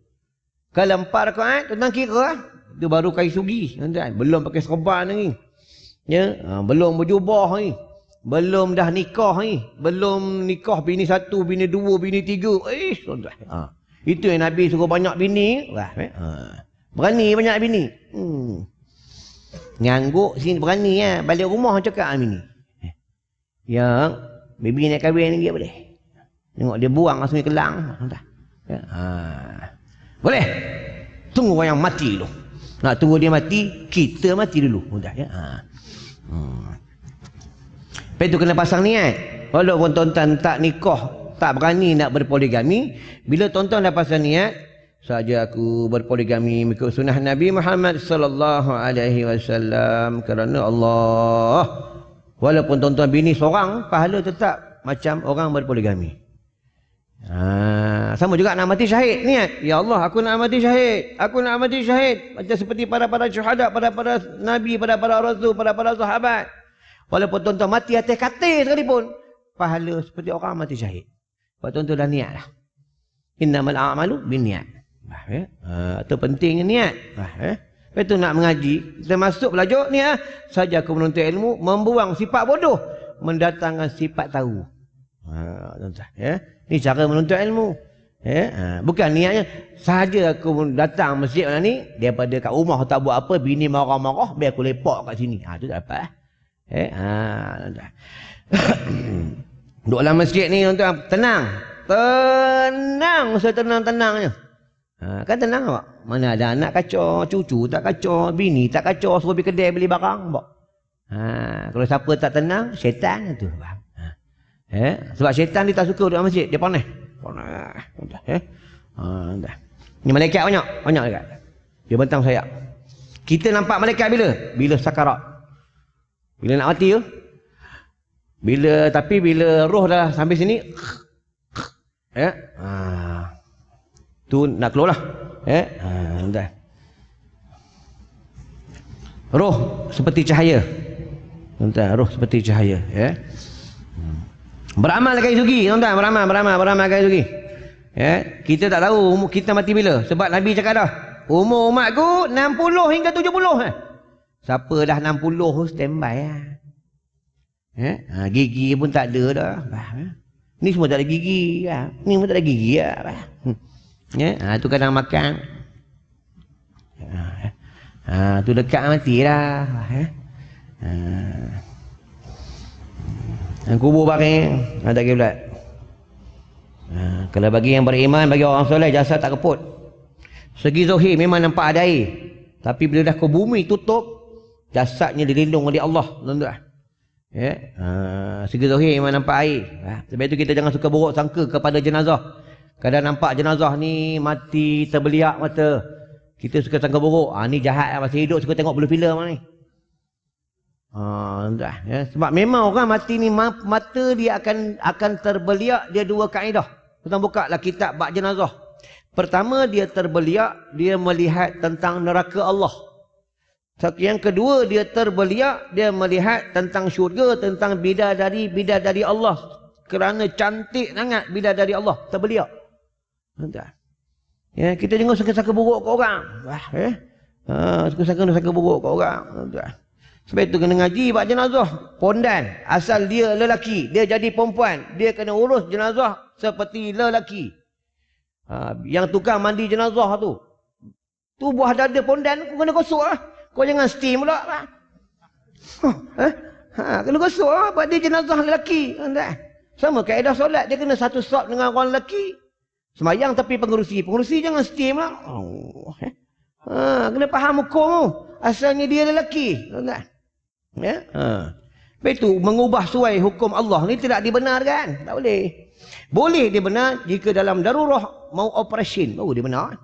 Kalau empat rakaat tentang kira ah. Itu baru kai sugi, tuan Belum pakai serban lagi. Ya, ha, belum berjubah ni. Belum dah nikah ni. Belum nikah bini satu, bini dua, bini tiga. Eh, tuan-tuan. Ha. Itu yang Nabi suruh banyak bini. Wah, eh? ha. Berani banyak bini. Hmm. Ngangguk sini berani ya. Balik rumah cakap Amin ni. Eh. Yang baby nak kahwin lagi boleh. Tengok dia buang langsung ke kelang. Ya. Ha. Boleh. Tunggu orang yang mati dulu. Nak tunggu dia mati, kita mati dulu. Mudah ya. Ha. Hmm. Lepas kena pasang niat. Walaupun tuan-tuan tak nikah, tak berani nak berpoligami, bila tuan-tuan dah pasang niat, saja aku berpoligami mengikut sunnah Nabi Muhammad sallallahu alaihi wasallam kerana Allah walaupun tuan-tuan bini seorang pahala tetap macam orang berpoligami ha, sama juga nak mati syahid niat ya Allah aku nak mati syahid aku nak mati syahid macam seperti para-para syuhada para-para nabi para-para rasul para-para sahabat walaupun tuan-tuan mati atas katil sekalipun pahala seperti orang mati syahid Sebab tuan-tuan dah niat lah innamal a'malu bin niat Bah, ya. Ha, itu pentingnya niat. Bah, ya. Lepas tu nak mengaji, kita masuk belajar ni ah. Saja aku menuntut ilmu, membuang sifat bodoh, mendatangkan sifat tahu. Ha, ya. Ni cara menuntut ilmu. Ya, ha, bukan niatnya saja aku datang masjid mana ni daripada kat rumah tak buat apa bini marah-marah biar aku lepak kat sini. Ha tu tak apa. Eh, ha, Duduk dalam masjid ni tuan tenang. Tenang, saya tenang-tenangnya. Ha, kan tenang tak? Mana ada anak kacau, cucu tak kacau, bini tak kacau, suruh pergi kedai beli barang. Ha, kalau siapa tak tenang, syaitan tu. Ha. Eh? Sebab syaitan dia tak suka duduk masjid, dia panas. Panas. Eh? Ha, dah. Ni malaikat banyak, banyak dekat. Dia bentang saya. Kita nampak malaikat bila? Bila sakarat. Bila nak mati tu? Bila tapi bila roh dah sampai sini ya. Ha tu nak keluar lah eh ha, dah roh seperti cahaya tuan roh seperti cahaya ya hmm. Beramal kali sugi tuan-tuan beramal beramal beramal kali sugi ya kita tak tahu umur kita mati bila sebab nabi cakap dah umur umatku 60 hingga 70 eh siapa dah 60 standby lah eh ha, gigi pun tak ada dah bah, eh? ni semua tak ada gigi ya. ni pun tak ada gigi ya. Bah. Hmm. Ya, ha, tu kadang makan. Ha, ha, tu dekat mati lah. Ha. Ha. kubur bareng. Ha, tak kira pula. Ha, kalau bagi yang beriman, bagi orang soleh, jasa tak keput. Segi zohir memang nampak ada air. Tapi bila dah ke bumi tutup, jasadnya dilindung oleh Allah. Tuan-tuan. Ya. Ha, segi zohir memang nampak air. Ha. Sebab itu kita jangan suka buruk sangka kepada jenazah. Kadang nampak jenazah ni mati terbeliak mata. Kita suka sangka buruk. Ha, ni jahat lah. Masih hidup suka tengok bulu film ni. Dah, ya. Sebab memang orang mati ni mata dia akan akan terbeliak. Dia dua kaedah. Kita buka lah kitab bak jenazah. Pertama dia terbeliak. Dia melihat tentang neraka Allah. Yang kedua dia terbeliak. Dia melihat tentang syurga. Tentang bidadari-bidadari Allah. Kerana cantik sangat bidadari Allah. Terbeliak. Tuan. Ya, kita jangan sangka-sangka buruk ke orang. Wah, eh. Ha, sangka-sangka buruk ke orang. Tuan. Sebab itu kena ngaji bab jenazah. Pondan. Asal dia lelaki. Dia jadi perempuan. Dia kena urus jenazah seperti lelaki. Ha, yang tukang mandi jenazah tu. Tu buah dada pondan. Kau kena gosok lah. Kau jangan steam pula. Huh, eh? ha, kena gosok lah. Sebab dia jenazah lelaki. Sama kaedah solat. Dia kena satu sop dengan orang lelaki. Semayang tapi pengurusi. Pengurusi jangan steam lah. Oh, eh. ha, kena faham hukum tu. Asalnya dia lelaki. Ya? Ha. Lepas itu, mengubah suai hukum Allah ni tidak dibenarkan. Tak boleh. Boleh dia benar jika dalam darurah mau operasi. Baru dia benar.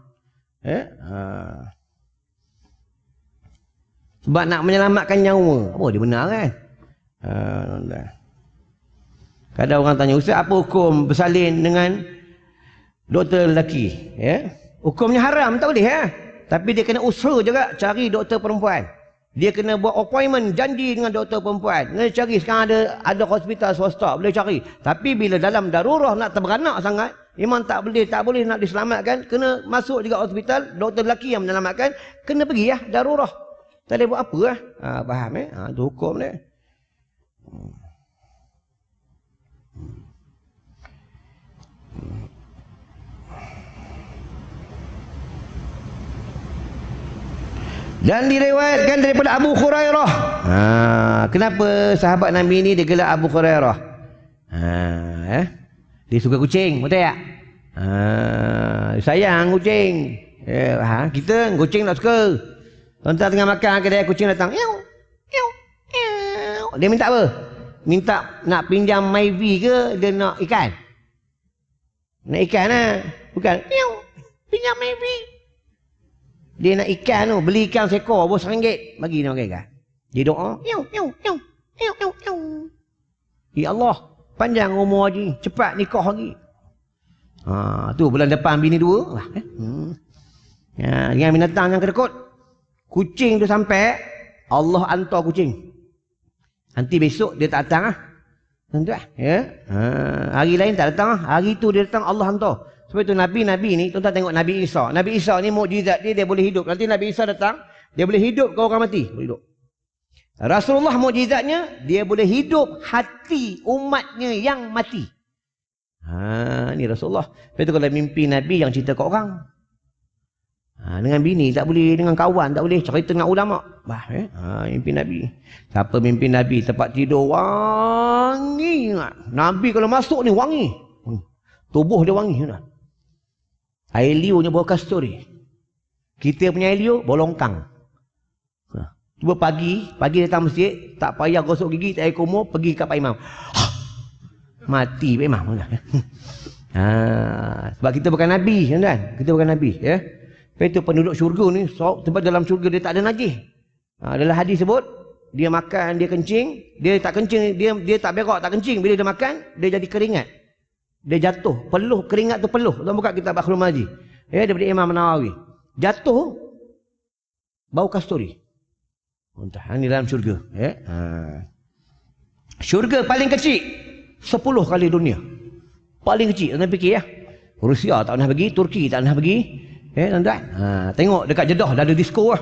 Eh? Ha. Sebab nak menyelamatkan nyawa. Apa dia benar kan? Ha, Kadang orang tanya, Ustaz apa hukum bersalin dengan doktor lelaki? Ya? Hukumnya haram, tak boleh. Ya? Tapi dia kena usaha juga cari doktor perempuan. Dia kena buat appointment, janji dengan doktor perempuan. Dia cari, sekarang ada ada hospital swasta, boleh cari. Tapi bila dalam darurah nak terberanak sangat, memang tak boleh, tak boleh nak diselamatkan, kena masuk juga hospital, doktor lelaki yang menyelamatkan, kena pergi ya, darurah. Tak boleh buat apa lah. Ha, faham eh? Ha, itu hukum dia. Hmm. Dan direwayatkan daripada Abu Hurairah. Ha, kenapa sahabat Nabi ni dia gelak Abu Hurairah? Ha, eh? Dia suka kucing, betul tak? Ha, sayang kucing. Eh, ha, kita kucing tak suka. Tuan-tuan tengah makan kedai kucing datang. Ew, ew, ew. Dia minta apa? Minta nak pinjam Mayvi ke dia nak ikan? Nak ikan lah. Bukan. Ew, pinjam Mayvi. Dia nak ikan tu, beli ikan seekor bos ringgit, bagi dia makan ikan. Dia doa, "Yau, yau, yau, yau, yau, yau." Ya Allah, panjang umur lagi, cepat nikah lagi. Ha, tu bulan depan bini dua. Wah, eh? hmm. Ya, dengan binatang yang kedekut. Kucing tu sampai, Allah hantar kucing. Nanti besok dia tak datang ah. Tuan-tuan, ya. Ha, hari lain tak datang ah. Hari tu dia datang Allah hantar. Sebab itu Nabi-Nabi ni, tuan-tuan tengok Nabi Isa. Nabi Isa ni mukjizat dia, dia boleh hidup. Nanti Nabi Isa datang, dia boleh hidup ke orang mati? Boleh hidup. Rasulullah mukjizatnya, dia boleh hidup hati umatnya yang mati. Ha, ni Rasulullah. Sebab itu kalau mimpi Nabi yang cerita ke orang. Ha, dengan bini tak boleh, dengan kawan tak boleh. Cerita dengan ulama. Bah, eh? ha, mimpi Nabi. Siapa mimpi Nabi, tempat tidur wangi. Nabi kalau masuk ni wangi. Tubuh dia wangi. Nah. Air liurnya bau kasturi. Kita punya air liur bau longkang. Ha. Cuba pagi, pagi datang masjid, tak payah gosok gigi, tak air kumur, pergi kat Pak Imam. Ha. Mati Pak Imam. Ha. Sebab kita bukan Nabi, kan? Kita bukan Nabi. Ya? Lepas itu penduduk syurga ni, so, tempat dalam syurga dia tak ada najis. Ha, adalah hadis sebut, dia makan, dia kencing, dia tak kencing, dia dia tak berak, tak kencing. Bila dia makan, dia jadi keringat. Dia jatuh, peluh, keringat tu peluh. Tuan buka kitab Akhlul Maji. Ya, daripada Imam Nawawi. Jatuh, bau kasturi. Entah, ini dalam syurga. Ya. Ha. Syurga paling kecil, sepuluh kali dunia. Paling kecil, tuan fikir ya. Rusia tak pernah pergi, Turki tak pernah pergi. Ya, tuan-tuan. Ha, tengok dekat Jeddah, dah ada disco lah.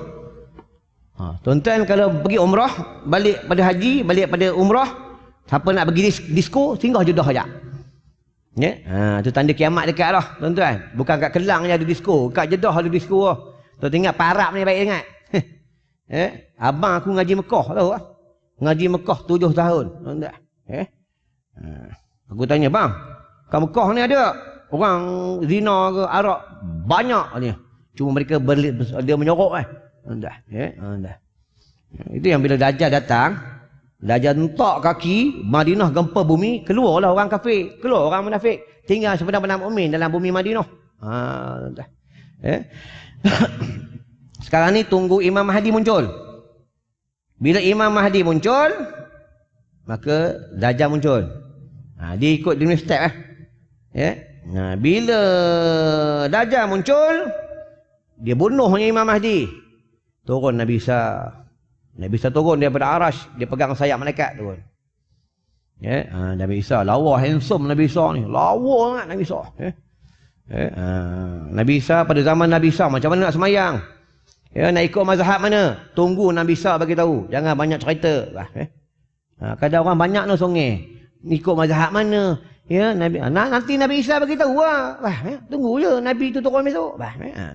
Ha, tuan-tuan kalau pergi umrah, balik pada haji, balik pada umrah, siapa nak pergi disco, singgah Jeddah saja. Ya? Ha, tu tanda kiamat dekat lah, tuan-tuan. Bukan kat Kelang je ada disco, kat Jeddah ada disco lah. Tuan tinggal parap ni baik ingat. eh, abang aku ngaji Mekah tahu ah. Ngaji Mekah tujuh tahun, tuan-tuan. Eh? Ha, aku tanya, "Bang, kat Mekah ni ada orang zina ke arak banyak ni. Cuma mereka berlit dia menyorok eh." Tuan-tuan, eh? Tuan-tuan. Itu yang bila Dajjal datang, Dajjal entak kaki, Madinah gempa bumi, keluarlah orang kafir, keluar orang munafik. Tinggal sebenar-benar mukmin dalam bumi Madinah. Ha, eh? Sekarang ni tunggu Imam Mahdi muncul. Bila Imam Mahdi muncul, maka Dajjal muncul. Ha, dia ikut dia step eh. Ya. Nah, bila Dajjal muncul, dia bunuhnya Imam Mahdi. Turun Nabi Isa. Nabi Isa turun daripada arash, dia pegang sayap malaikat turun. Ya, ha, Nabi Isa lawa handsome Nabi Isa ni. Lawa sangat Nabi Isa, ya. Ya, ha, Nabi Isa pada zaman Nabi Isa macam mana nak semayang? Ya, nak ikut mazhab mana? Tunggu Nabi Isa bagi tahu. Jangan banyak cerita. Bah, ya. Ha, kadang orang banyak nak songe. Ikut mazhab mana? Ya, Nabi ha, nanti Nabi Isa bagi tahu lah. Bah, ya. Tunggu je Nabi tu turun besok. Bah, ya. Ha,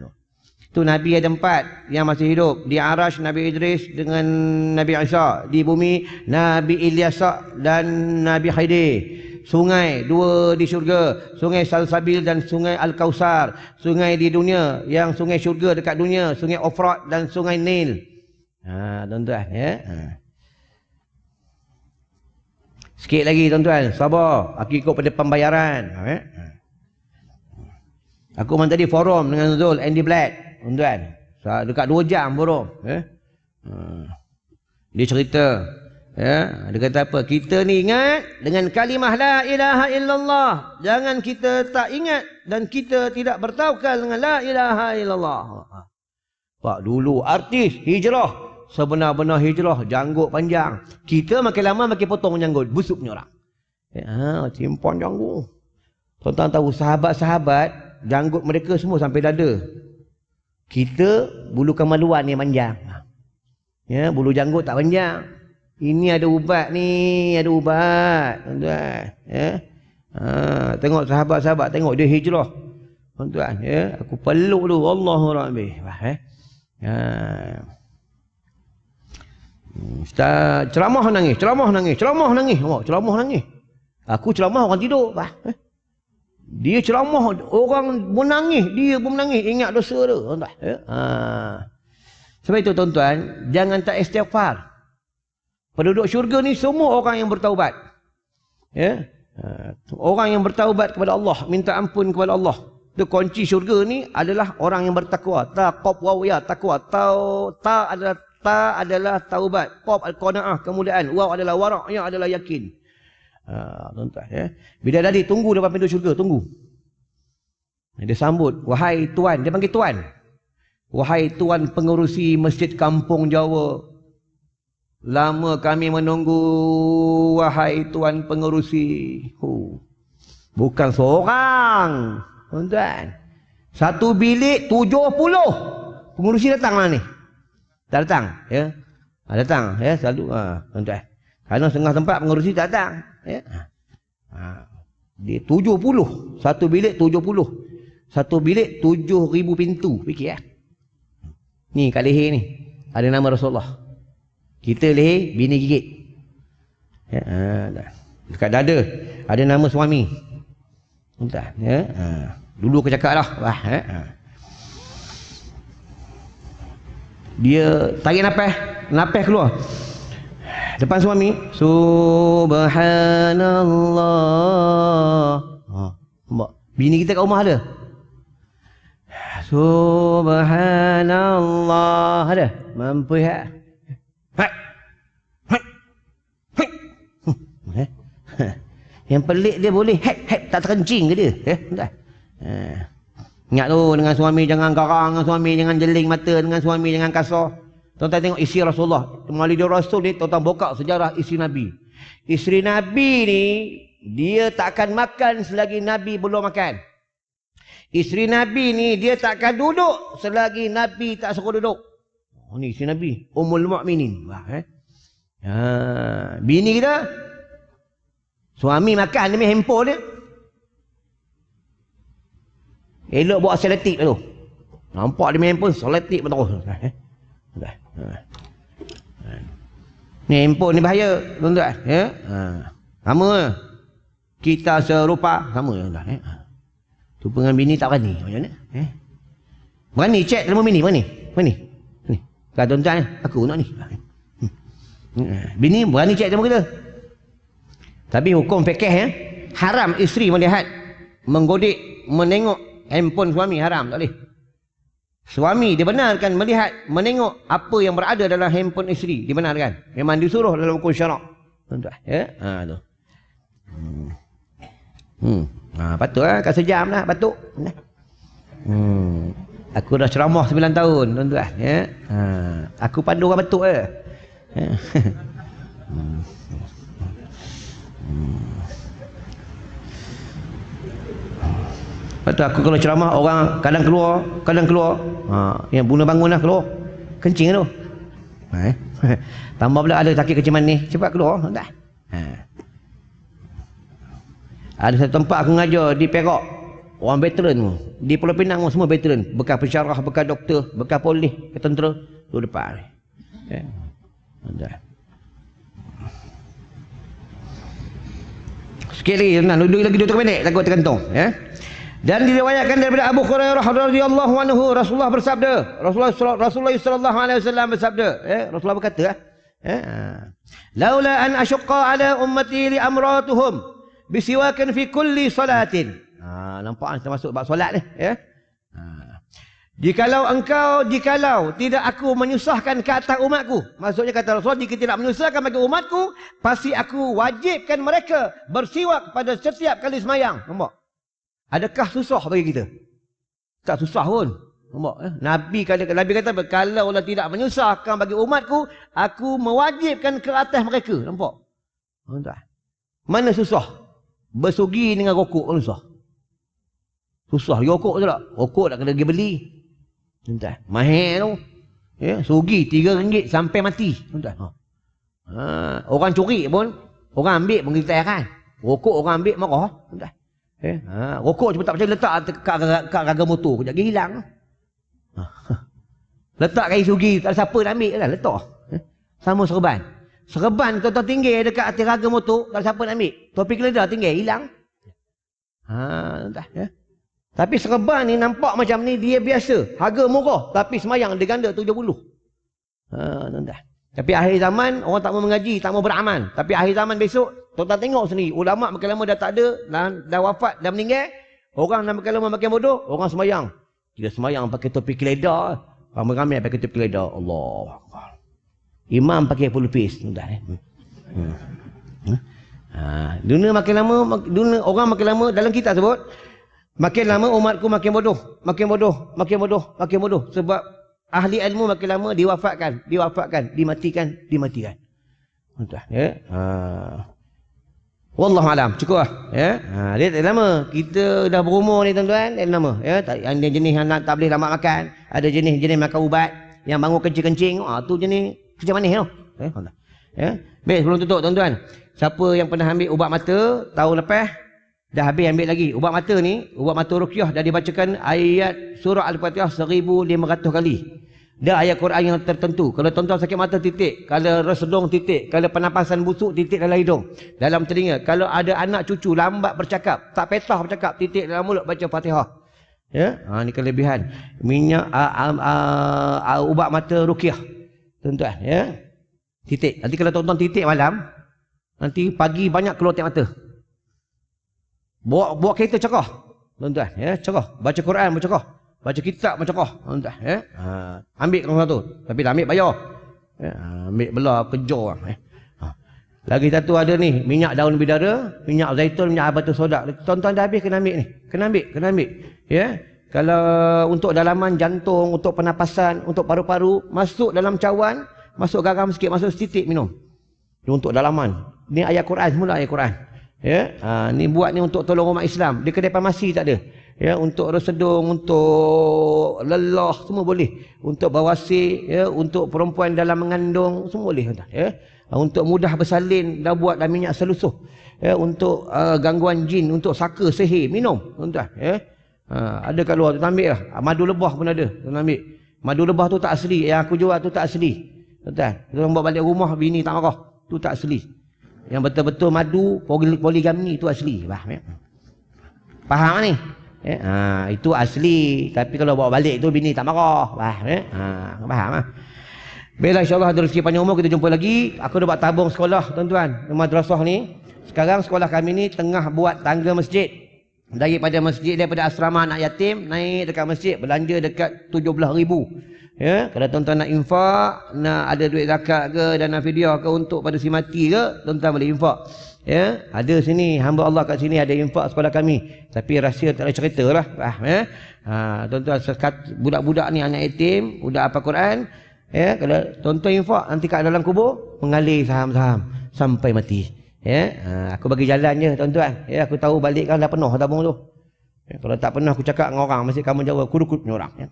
Tu Nabi ada empat yang masih hidup. Di Arash Nabi Idris dengan Nabi Isa. Di bumi Nabi Ilyasa dan Nabi Khaidir. Sungai dua di syurga. Sungai Salsabil dan Sungai Al-Kausar. Sungai di dunia. Yang sungai syurga dekat dunia. Sungai Ofrat dan Sungai Nil. Ha, tuan-tuan. Ya? Ha. Sikit lagi tuan-tuan. Sabar. Aku ikut pada pembayaran. Ha, ya? Aku mahu tadi forum dengan Zul Andy Black tuan. Dekat dua jam baru. Eh? Ha. Dia cerita. Ya, dia kata apa? Kita ni ingat dengan kalimah la ilaha illallah. Jangan kita tak ingat dan kita tidak bertawakal dengan la ilaha illallah. Ha. Pak dulu artis hijrah. Sebenar-benar hijrah. Janggut panjang. Kita makin lama makin potong janggut. Busuknya orang. Ya, ha, simpan janggut. Tuan-tuan tahu sahabat-sahabat. Janggut mereka semua sampai dada. Kita bulu kemaluan yang panjang. Ya, bulu janggut tak panjang. Ini ada ubat ni, ada ubat. Tuan-tuan, ya. Ha, tengok sahabat-sahabat tengok dia hijrah. Tuan-tuan, ya. Aku peluk dulu Allahu rabbi. Eh. Ha. Ustaz ceramah nangis, ceramah nangis, ceramah nangis. Oh, ceramah nangis. Aku ceramah orang tidur, bah. Eh. Dia ceramah orang menangis, dia pun menangis ingat dosa dia, tuan-tuan. Ya. Ha. Sebab itu tuan-tuan, jangan tak istighfar. Penduduk syurga ni semua orang yang bertaubat. Ya. Ha, orang yang bertaubat kepada Allah, minta ampun kepada Allah. Itu kunci syurga ni adalah orang yang bertakwa. Ta qab wa ya takwa. Ta ta adalah ta adalah taubat. Qab al-qanaah kemuliaan. Wa adalah wara' yang adalah yakin. Ha, tuan-tuan ya. Bila tadi tunggu depan pintu syurga, tunggu. Dia sambut, wahai tuan, dia panggil tuan. Wahai tuan pengurusi masjid kampung Jawa, Lama kami menunggu wahai tuan pengerusi. Huh. Bukan seorang. Tuan-tuan. Satu bilik tujuh puluh. Pengerusi datang lah ni. Tak datang. Ya. Ha, datang. Ya. Selalu. Ha, tuan-tuan. Kerana setengah tempat pengerusi tak datang. Ya. Ha. Dia tujuh puluh. Satu bilik tujuh puluh. Satu bilik tujuh ribu pintu. Fikir ya. Ni kali ni. Ada nama Rasulullah. Kita leher, bini gigit. Ya, ha, dekat dada, ada nama suami. Entah, ya, ha. Dulu aku cakap lah. Wah, ya, ha. Dia tarik nafas, nafas keluar. Depan suami, Subhanallah. Ha, bini kita kat rumah ada. Subhanallah ada. Mampu ya. Eh? Yang pelik dia boleh hek hek tak terkencing ke dia? Eh, entah. Eh. Ingat tu dengan suami jangan garang dengan suami jangan jeling mata dengan suami jangan kasar. Tuan-tuan tengok isteri Rasulullah. Melalui dia Rasul ni tuan-tuan buka sejarah isteri Nabi. Isteri Nabi ni dia tak akan makan selagi Nabi belum makan. Isteri Nabi ni dia tak akan duduk selagi Nabi tak suruh duduk. Oh ni isteri Nabi, Ummul Mukminin. Wah, eh. Ha, bini kita Suami makan main handphone dia. Elok buat seletik tu. Nampak dia main handphone, seletik betul. Eh? Ni handphone ni bahaya, tuan-tuan. Ya? Ha. Sama Kita serupa, sama. Ya? Tu dengan bini tak berani. Macam mana? Eh? Berani cek dalam bini, berani. Berani. Ni. Kata tuan-tuan, aku nak ni. Hmm. Bini berani cek dalam kita. Tapi hukum fikih ya, haram isteri melihat menggodik menengok handphone suami haram tak boleh. Suami dibenarkan melihat menengok apa yang berada dalam handphone isteri dibenarkan. Memang disuruh dalam hukum syarak. Tuan-tuan, ya. Ha tu. Hmm. Hmm. Ha patut ah kat sejam lah patut. Hmm. Aku dah ceramah 9 tahun tuan-tuan, ya. Ha aku pandu orang betul eh. Ya. hmm. Lepas tu aku kalau ceramah orang kadang keluar, kadang keluar. Ha, yang bunuh bangun lah keluar. Kencing tu. Ha, eh? Tambah pula ada sakit kencing manis. Cepat keluar. Tak? Ha. Ada satu tempat aku ngajar di Perak. Orang veteran tu. Di Pulau Pinang semua veteran. Bekas pensyarah, bekas doktor, bekas polis, tentera. Tu depan. Eh? Tak? Sikit lagi, nah, duduk lagi dua minit, takut tergantung. Ya? Dan diriwayatkan daripada Abu Hurairah radhiyallahu anhu Rasulullah bersabda, Rasulullah Rasulullah sallallahu alaihi wasallam bersabda, eh, Rasulullah berkata, eh, laula an ashqa ala ummati li amratuhum bisiwakin fi kulli salatin. Ha, nampak kita masuk bab solat ni, ya. Ha. Jikalau engkau, jikalau tidak aku menyusahkan ke atas umatku. Maksudnya kata Rasulullah, jika tidak menyusahkan bagi umatku, pasti aku wajibkan mereka bersiwak pada setiap kali semayang. Nampak? Adakah susah bagi kita? Tak susah pun. Nampak? Eh? Nabi kata, Nabi kata, kalau Allah tidak menyusahkan bagi umatku, aku mewajibkan ke atas mereka. Nampak? Nampak? Mana susah? Bersugi dengan rokok susah. Susah rokok tu tak? Rokok tak kena pergi beli. Entah. Mahir tu. Ya, sugi tiga ringgit sampai mati. Entah. Ha. ha. orang curi pun orang ambil pun kan. Rokok orang ambil marah. Entah. Ya. Ha. rokok cuma tak percaya letak kat, kat raga motor kejap hilang. Ha. Letak kain sugi tak ada siapa nak ambil lah letak. Ya. Sama serban. Serban tuan-tuan tinggi dekat atas raga motor tak ada siapa nak ambil. Topi keledar tinggi hilang. Ha, entah ya. Tapi serban ni nampak macam ni dia biasa. Harga murah. Tapi semayang dia ganda 70. Ha, dah. Tapi akhir zaman orang tak mau mengaji, tak mau beramal. Tapi akhir zaman besok, tuan-tuan tengok sendiri. Ulama makin lama dah tak ada, dah, dah wafat, dah meninggal. Orang dah makin lama makin bodoh, orang semayang. Dia semayang pakai topi keledar. Ramai-ramai pakai topi keledar. Allah. Imam pakai pelupis. Dah, eh. Hmm. Hmm. Ha, dunia makin lama, dunia, orang makin lama dalam kita sebut, Makin lama umatku makin bodoh, makin bodoh, makin bodoh, makin bodoh. Sebab ahli ilmu makin lama diwafatkan, diwafatkan, dimatikan, dimatikan. Entah, ya. Ha. Wallahu alam, cukup lah. Ya. Ha, dia tak lama. Kita dah berumur ni tuan-tuan, dia lama. Ya. Ada jenis anak tak boleh lama makan. Ada jenis-jenis makan ubat. Yang bangun kencing-kencing. Ah, tu jenis kerja manis tu. Ya. ya. Baik, sebelum tutup tuan-tuan. Siapa yang pernah ambil ubat mata tahun lepas, Dah habis ambil lagi. Ubat mata ni, ubat mata rukyah dah dibacakan ayat surah Al-Fatihah 1500 kali. Dah ayat Quran yang tertentu. Kalau tuan-tuan sakit mata titik, kalau resedung titik, kalau penapasan busuk titik dalam hidung, dalam telinga. Kalau ada anak cucu lambat bercakap, tak petah bercakap, titik dalam mulut baca Fatihah. Ya, ha, ni kelebihan minyak a, a, a, a, ubat mata rukyah. Tuan-tuan, ya. Titik. Nanti kalau tuan-tuan titik malam, nanti pagi banyak keluar tiap mata. Bawa bawa kereta cekah. Tuan-tuan, ya, cekah. Baca Quran baca cekah. Baca kitab baca cekah. Tuan-tuan, ya. Ha, ambil kalau satu. Tapi dah ambil bayar. Ya, ha, ambil belah kejar ya. Ha. Lagi satu ada ni, minyak daun bidara, minyak zaitun, minyak batu soda. Tuan-tuan dah habis kena ambil ni. Kena ambil, kena ambil. Ya. Kalau untuk dalaman jantung, untuk penapasan, untuk paru-paru, masuk dalam cawan, masuk garam sikit, masuk setitik minum. Untuk dalaman. Ni ayat Quran, semula ayat Quran. Ya, ha, ni buat ni untuk tolong umat Islam. Di kedai farmasi tak ada. Ya, untuk resedung, untuk lelah semua boleh. Untuk bawasir, ya, untuk perempuan dalam mengandung semua boleh Ya. Untuk mudah bersalin dah buat dah minyak selusuh. Ya, untuk uh, gangguan jin, untuk saka sihir minum, tuan Ya. Ha, ada kat luar tu ambil lah. Madu lebah pun ada, tuan ambil. Madu lebah tu tak asli, yang aku jual tu tak asli. Tuan, tuan bawa balik rumah bini tak marah. Tu tak asli. Yang betul-betul madu poligami itu asli. Faham ya? Faham ni? Ya? Ha, itu asli. Tapi kalau bawa balik tu bini tak marah. Faham ya? Ha, faham lah. Bila insyaAllah ada rezeki panjang umur kita jumpa lagi. Aku dah buat tabung sekolah tuan-tuan. Madrasah ni. Sekarang sekolah kami ni tengah buat tangga masjid. Daripada masjid, daripada asrama anak yatim. Naik dekat masjid. Belanja dekat 17 ribu. Ya, kalau tuan-tuan nak infak, nak ada duit zakat ke dan nak video ke untuk pada si mati ke, tuan-tuan boleh infak. Ya, ada sini hamba Allah kat sini ada infak sekolah kami. Tapi rahsia tak ada cerita lah. Ah, ya. Ha, tuan-tuan budak-budak ni anak yatim, budak apa Quran, ya, kalau tuan-tuan infak nanti kat dalam kubur mengalir saham-saham sampai mati. Ya, ha, aku bagi jalan je tuan-tuan. Ya, aku tahu balik kan dah penuh tabung tu. Ya, kalau tak pernah aku cakap dengan orang, mesti kamu jawab kuduk-kuduk orang. Ya.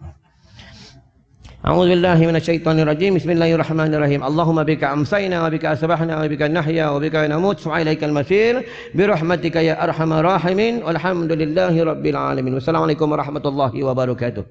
A'udzu billahi minasyaitonir rajim. Bismillahirrahmanirrahim. Allahumma bika amsayna wa bika asbahna wa bika nahya wa bika namut wa ilaikal masir bi rahmatika ya arhamar rahimin. Walhamdulillahirabbil alamin. Wassalamualaikum warahmatullahi wabarakatuh.